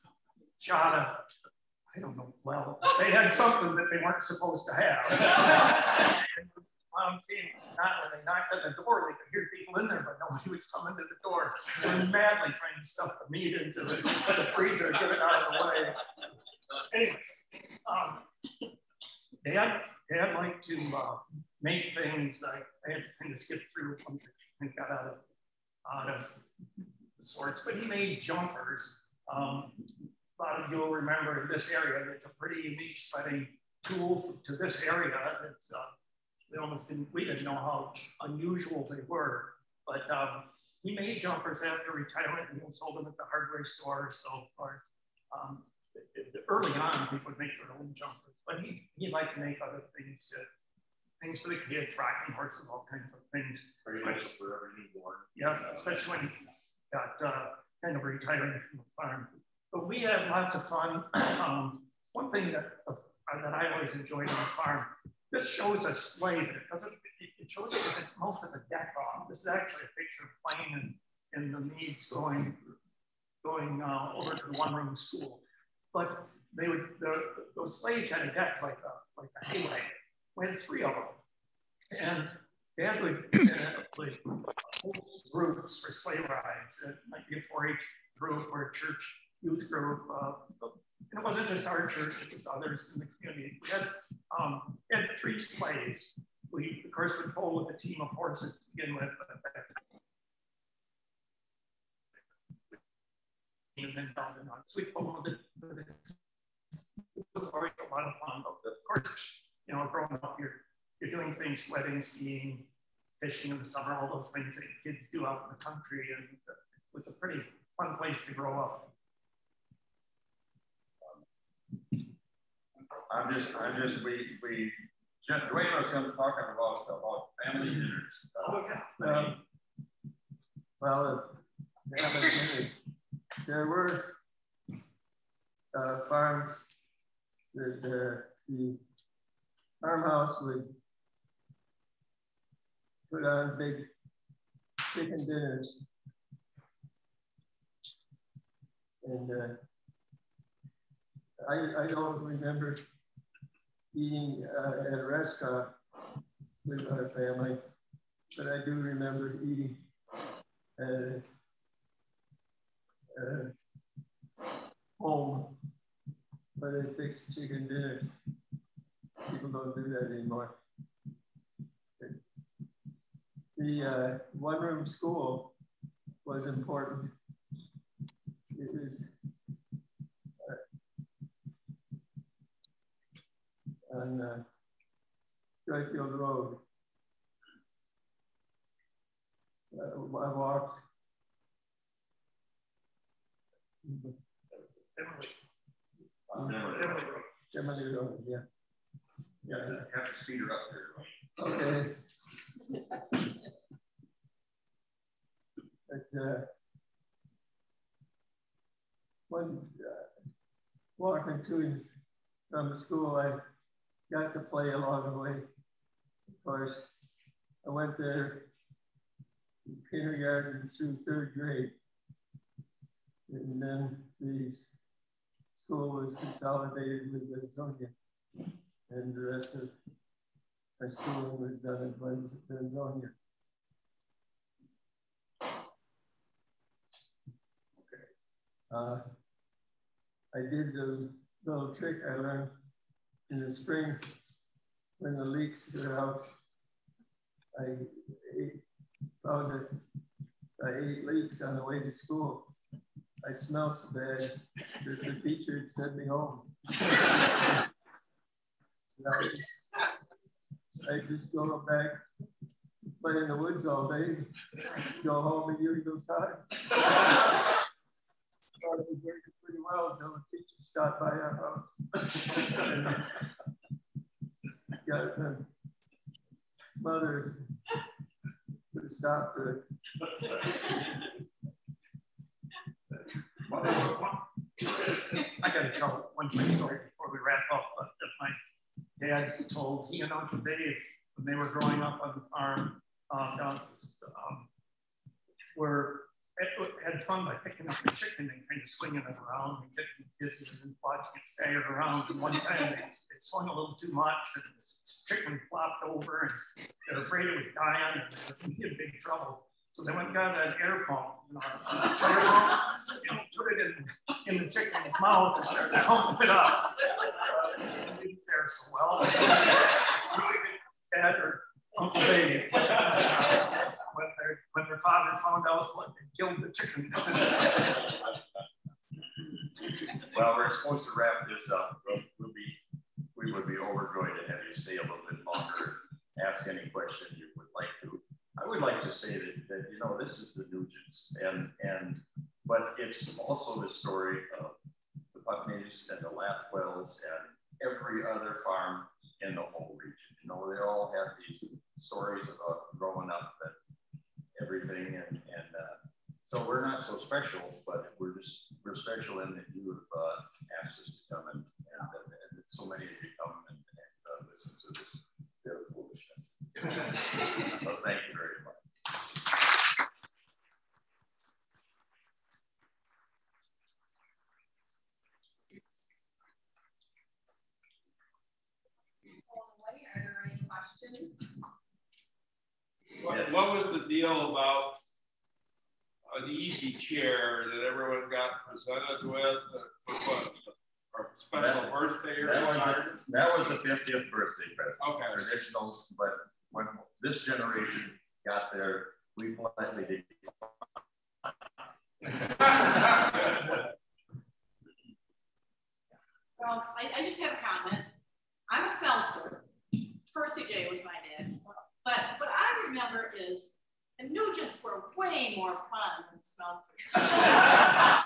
shot a, I don't know, well, they had something that they weren't supposed to have. mom came, not when they knocked on the door, they could hear people in there, but nobody was coming to the door. They were madly trying to stuff the meat into the, the freezer, get it out of the way. Anyways, um, Dad, Dad liked to uh, make things. I, I, had to kind of skip through some and got out of out of the sorts, but he made jumpers. Um, a lot of you will remember in this area, it's a pretty unique sledding tool to this area. It's uh, we almost didn't, we didn't know how unusual they were. But um, he made jumpers after retirement and he sold them at the hardware store. So for um, early on, people would make their own jumpers, but he, he liked to make other things, things for the kids, rocking horses, all kinds of things. for every newborn. Yeah, especially when he got uh, kind of retiring from the farm. But we had lots of fun. um, one thing that, uh, that I always enjoyed on the farm this shows a sleigh, but it doesn't, it shows most of the deck off. This is actually a picture of plane and, and the Meads going, going uh, over to the one room school. But they would, the, those sleighs had a deck like a, like a hay wagon. We had three of them. And Dad would uh, host groups for sleigh rides. It might be a 4 H group or a church youth group. Uh, and it wasn't just our church, it was others in the community. We had, um, we had three sleighs. We, of course, were pull with a team of horses to begin with, and then down and on. So we with it. It was always a lot of fun. Of course, you know, growing up, you're, you're doing things, sledding, skiing, fishing in the summer, all those things that kids do out in the country. And it's a, it's a pretty fun place to grow up. I'm just, I'm just, we, we, Duane was talking about, about family dinners. Oh, yeah. Um, well, uh, there were uh, farms that uh, the farmhouse would put on big chicken dinners. And uh, I, I don't remember eating uh, at a restaurant with our family, but I do remember eating at uh, home where they fixed chicken dinners. People don't do that anymore. The uh, one room school was important. It was on uh, Joyfield Road. Uh, I walked. Emily Road, yeah. Yeah, have to speed her up there. Okay. but uh, when uh, walking to from the school, I got to play along the way. Of course, I went there kindergarten through third grade. And then the school was consolidated with Benzonia. And the rest of my schooling was done in Benzonia. Uh, I did the little trick I learned in the spring when the leaks were out. I ate, found I ate leeks on the way to school. I smelled so bad that the teacher had sent me home. I just, I just go back, play in the woods all day, go home and use those times. Was working pretty well until the teacher stopped by our house. Got the mother put a stop to it. I got to tell one quick story before we wrap up. But my dad told he and Uncle Dave when they were growing up on the farm um, um, were had fun by picking up the chicken and kind of swinging it around and getting dizzy and watching it stagger around. And one time they, swung a little too much and the chicken flopped over and they're afraid it was dying and they were in big trouble. So they went and got an air pump, you know, air pump, and put it in, in the chicken's mouth and started pumping it up. Uh, it didn't fare so well. Dad or Uncle Baby. When, their, when their father found out what they killed the chicken. well, we're supposed to wrap this up. We'll, be, we would be overjoyed to have you stay a little bit longer, ask any question you would like to. I would like to say that, that you know, this is the Nugents, and, and but it's also the story of the Putneys and the Lathwells and every other farm in the whole region. You know, they all have these stories about growing up and everything, and, and uh, so we're not so special, but we're just we're special in that you have uh, asked us to come and, and, and, and so many of you come and, and uh, listen to this their foolishness. thank you very much. What, what was the deal about uh, an easy chair that everyone got presented with for what? Or special that, birthday or that was, the, that was the 50th birthday present. Okay. Traditional, but when this generation got there, we politely did. well, I, I, just have a comment. I'm a Smeltzer. Percy J was my name. But what I remember is the Nugents were way more fun than Smeltzers.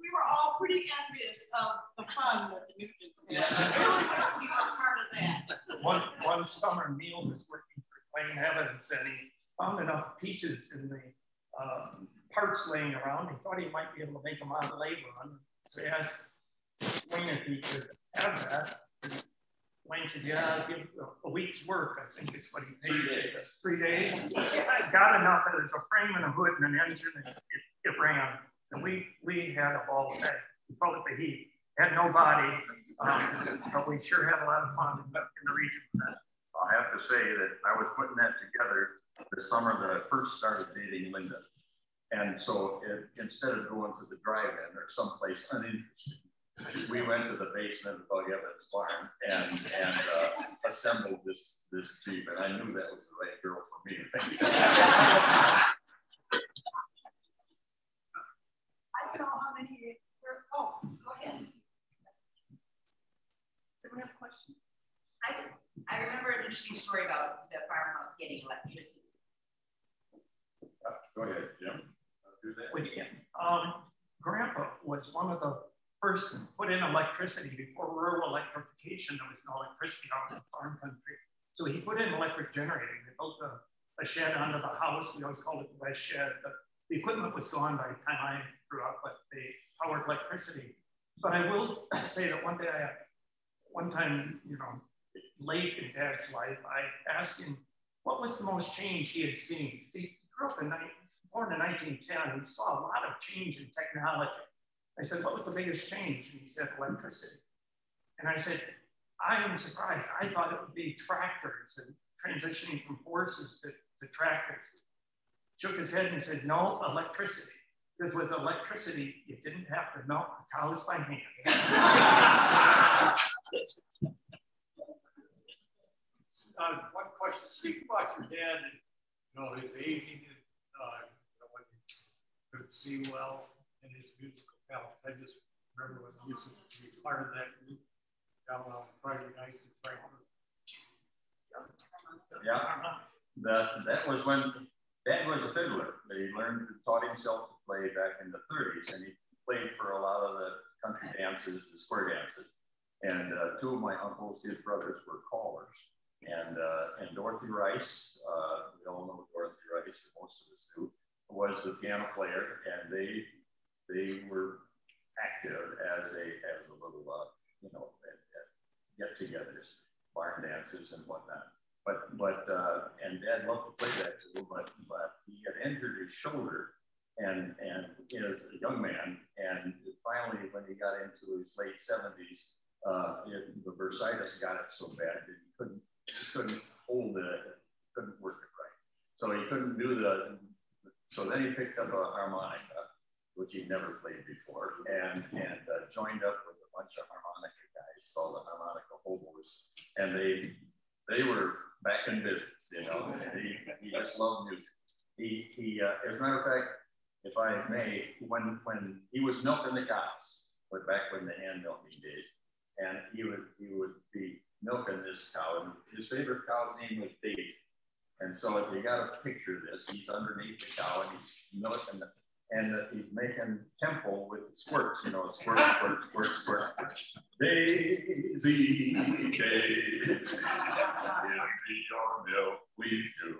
we were all pretty envious of the fun that the Nugents had. I really wish we were part of that. One, one summer, Neil was working for claim evidence and he found enough pieces in the uh, parts laying around. He thought he might be able to make them out of labor. So he asked Wayne if he could have that. And Wayne said, yeah, I'll give a, a, week's work, I think is what he paid. Three days. Three days. I got enough. There's a frame and a hood and an engine and it, it ran. And we, we had a ball of We called it the heat. Had no body, um, but we sure had a lot of fun in the, in the region I have to say that I was putting that together the summer that I first started dating Linda. And so it, instead of going to the drive-in or someplace uninteresting, we went to the basement of Bug Evans farm and and uh, assembled this this jeep, and I knew that was the right girl for me. I don't know how many. Oh, go ahead. Does have a question? I just I remember an interesting story about the farmhouse getting electricity. Uh, go ahead, Jim. do that. Um, Grandpa was one of the first put in electricity before rural electrification. There was no electricity out in farm country. So he put in electric generating. They built a, a shed under the house. We always called it the west shed. But the equipment was gone by the time I grew up, but they powered electricity. But I will say that one day I, one time, you know, late in dad's life, I asked him what was the most change he had seen. He grew up in, born in 1910. He saw a lot of change in technology. I said, what was the biggest change? And he said, electricity. And I said, I am surprised. I thought it would be tractors and transitioning from horses to, to tractors. Shook his head and said, no, electricity. Because with electricity, you didn't have to milk the cows by hand. uh, one question. Speak about your dad, you know, his aging, uh, you know, when he could see well and his musical I just remember when to be part of that group down on Friday nights in Frankfort. Yeah, that, that was when Dad was a fiddler. He learned, taught himself to play back in the 30s, and he played for a lot of the country dances, the square dances. And uh, two of my uncles, his brothers, were callers. And, uh, and Dorothy Rice, uh, we all know Dorothy Rice, most of us do, was the piano player, and they they were active as a as a little uh, you know get-togethers, barn dances, and whatnot. But but uh, and Dad loved to play that too. But but he had injured his shoulder, and and know, a young man, and finally when he got into his late seventies, uh, the bursitis got it so bad that he couldn't he couldn't hold it, couldn't work it right. So he couldn't do the. So then he picked up a harmonica, which he never played before, and and uh, joined up with a bunch of harmonica guys called the harmonica hobos, and they they were back in business, you know. he, he just loved music. He, he uh, as a matter of fact, if I may, when when he was milking the cows, but back when the hand milking days, and he would he would be milking this cow, and his favorite cow's name was Daisy. And so if you got a picture this, he's underneath the cow and he's milking the, and he's making tempo with squirts, you know, squirt, squirt, squirt, squirt. Daisy, Daisy, your milk we do.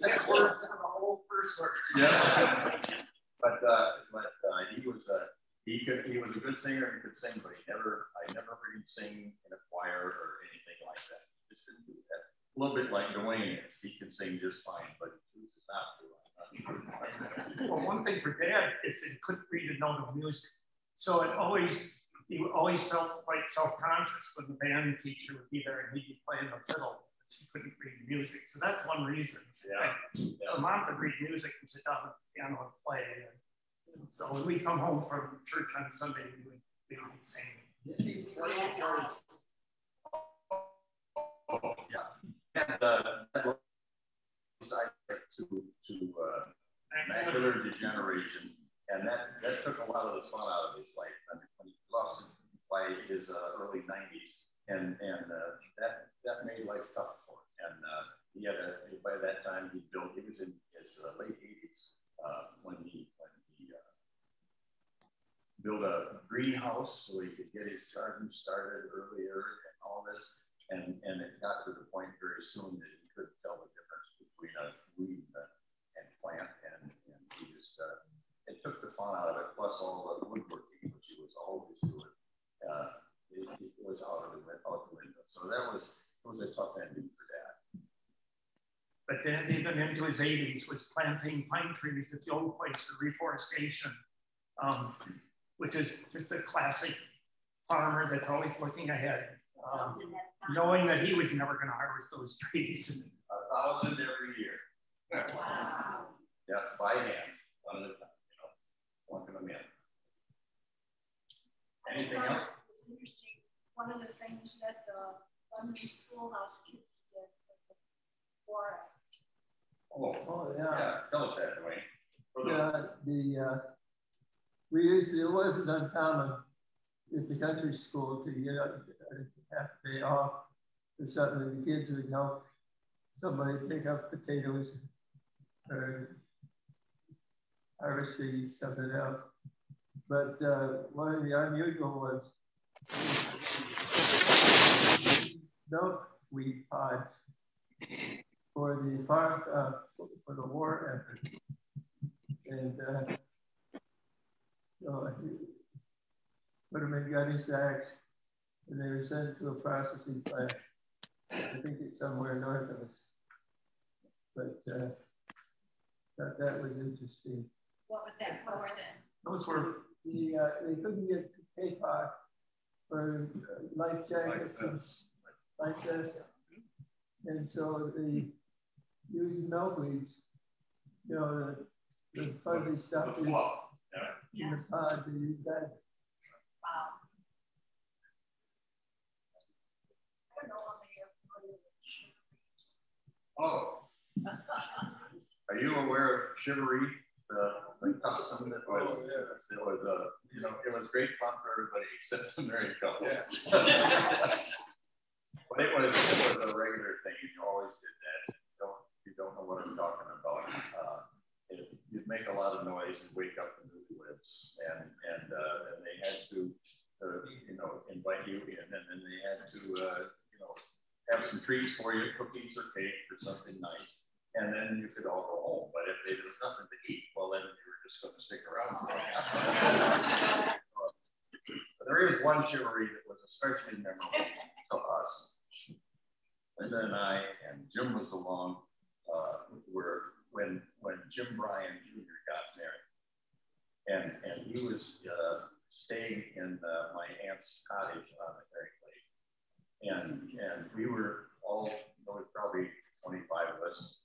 That works for the whole first verse. Yeah. but uh, but uh, he was a he could he was a good singer and could sing, but he never I never heard him sing in a choir or anything like that. Just didn't do that. A little bit like Duane is. He can sing just fine, but he chooses not to. Well, one thing for Dad is he couldn't read a note of music. So it always, he always felt quite self-conscious when the band teacher would be there and he'd be playing the fiddle because he couldn't read music. So that's one reason. Yeah. Like, yeah. mom could read music and sit down at the piano and play. And so when we come home from church on Sunday, we would, we would be singing. Oh, yeah. And uh, to, to uh, macular degeneration. And that, that took a lot of the fun out of his life. I mean, he lost by his uh, early 90s, and, and uh, that, that made life tough for him. And uh, he had a, by that time, he built, he was in his uh, late 80s uh, when he, when he built a greenhouse so he could get his garden started earlier and all this. And, and it got to the point very soon that he couldn't tell the difference between a weed and plant, and, and he just uh, it took the fun out of it. Plus all the woodworking, which he was always doing, uh, it, it, was out of the out the window. So that was it was a tough ending for Dad. But then, even into his 80s, was planting pine trees at the old place for reforestation, um, which is just a classic farmer that's always looking ahead, um, knowing that he was never going to harvest those trees. A thousand every year. Wow. Yeah, by hand, one at a time, you know, plunking them in. Anything else? It's interesting. One of the things that the London Schoolhouse kids did for Oh, oh yeah. yeah. Tell us that, Duane. Yeah, the uh, we used to, it wasn't uncommon at the country school to get half day off or something. The kids would help somebody pick up potatoes or harvesting something else. But uh, one of the unusual ones, milkweed pods for the farm uh, for the war effort, and uh, so he put them in gunny sacks, and they were sent to a processing plant. I think it's somewhere north of us. But uh, that, that was interesting. What was that for then? Those were the uh, they couldn't get kapok for uh, life jackets and like this, and so they used milkweeds, you know, the, the fuzzy stuff the yeah. in the pod to use that. Oh. Are you aware of Shivaree, the, the custom that was, oh, yeah. it was, uh, you know, it was great fun for everybody except the married couple. Yeah. But it was, it was a regular thing. You always did that. You don't, you don't know what I'm talking about. Uh, it, you'd make a lot of noise and wake up the newlyweds, and and uh, and they had to, uh, you know, invite you in, and then they had to, uh, you know, have some treats for you, cookies or cake or something nice, and then you could all go home. But if there was nothing to eat, well, then you were just going to stick around. there is one shivaree that was especially memorable to us. Linda and I and Jim was along. Uh, were when when Jim Bryan Jr. got married, and and he was uh, staying in uh, my aunt's cottage on the Lake, and and we were all there was probably 25 of us,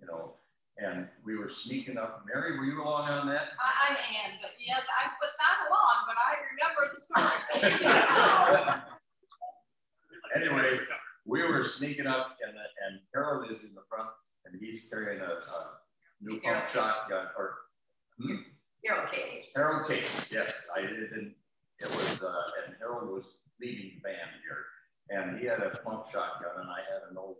you know, and we were sneaking up. Mary, were you along on that? I, I'm Ann, but yes, I was not along, but I remember the story. anyway, we were sneaking up, and and Harold is in the front, and he's carrying a, a new pump shotgun or hmm? Harold Case. Harold Case, yes, I didn't. It was, uh, and Harold was leading the band here, and he had a pump shotgun, and I had an old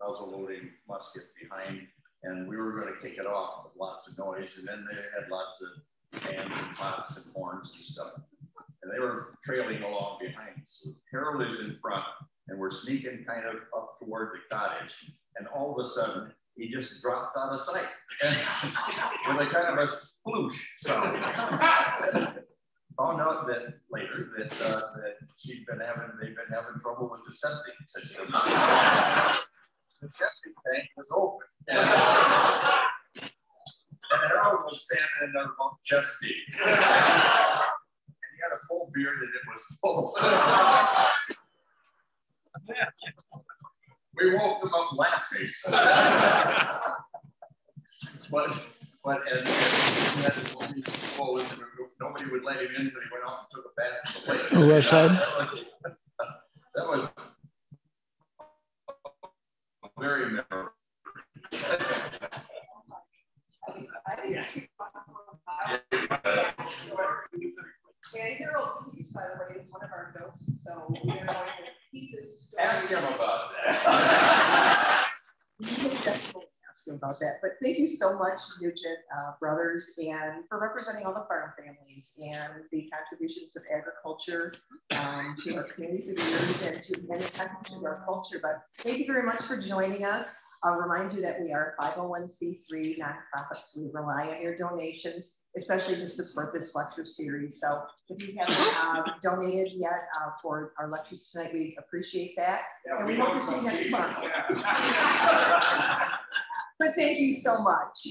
muzzle loading musket behind and we were going to kick it off with lots of noise. And then they had lots of bands and pots and horns and stuff. And they were trailing along behind. So Harold is in front, and we're sneaking kind of up toward the cottage. And all of a sudden, he just dropped out of sight with a kind of a sploosh sound. Found out that later that uh, that she'd been having they've been having trouble with the septic system. the septic tank was open. And, Harold was standing in there about chest deep. and he had a full beard and it was full. we woke them up laughing. but but had his only clothes and nobody would let him in, but he went out and took a bath. West side? That was, that was very memorable. And Harold Peace, by the way, is one of our ghosts, so we're going to keep his story. Ask him about that. ask him about that. But thank you so much, Nugent uh, Brothers, and for representing all the farm families and the contributions of agriculture um, to our community through the years and to many contributions to our culture. But thank you very much for joining us. I'll remind you that we are 501c3 nonprofits. We rely on your donations, especially to support this lecture series. So if you haven't uh, donated yet uh, for our lectures tonight, we appreciate that. Yeah, and we, we hope to see you next month. But thank you so much.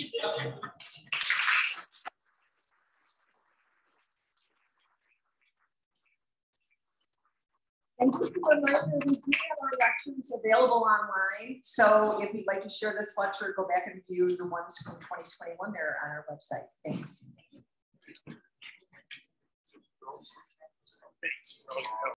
And just a reminder, we do have our lectures available online. So if you'd like to share this lecture, go back and view the ones from 2021 there on our website. Thanks. Thanks.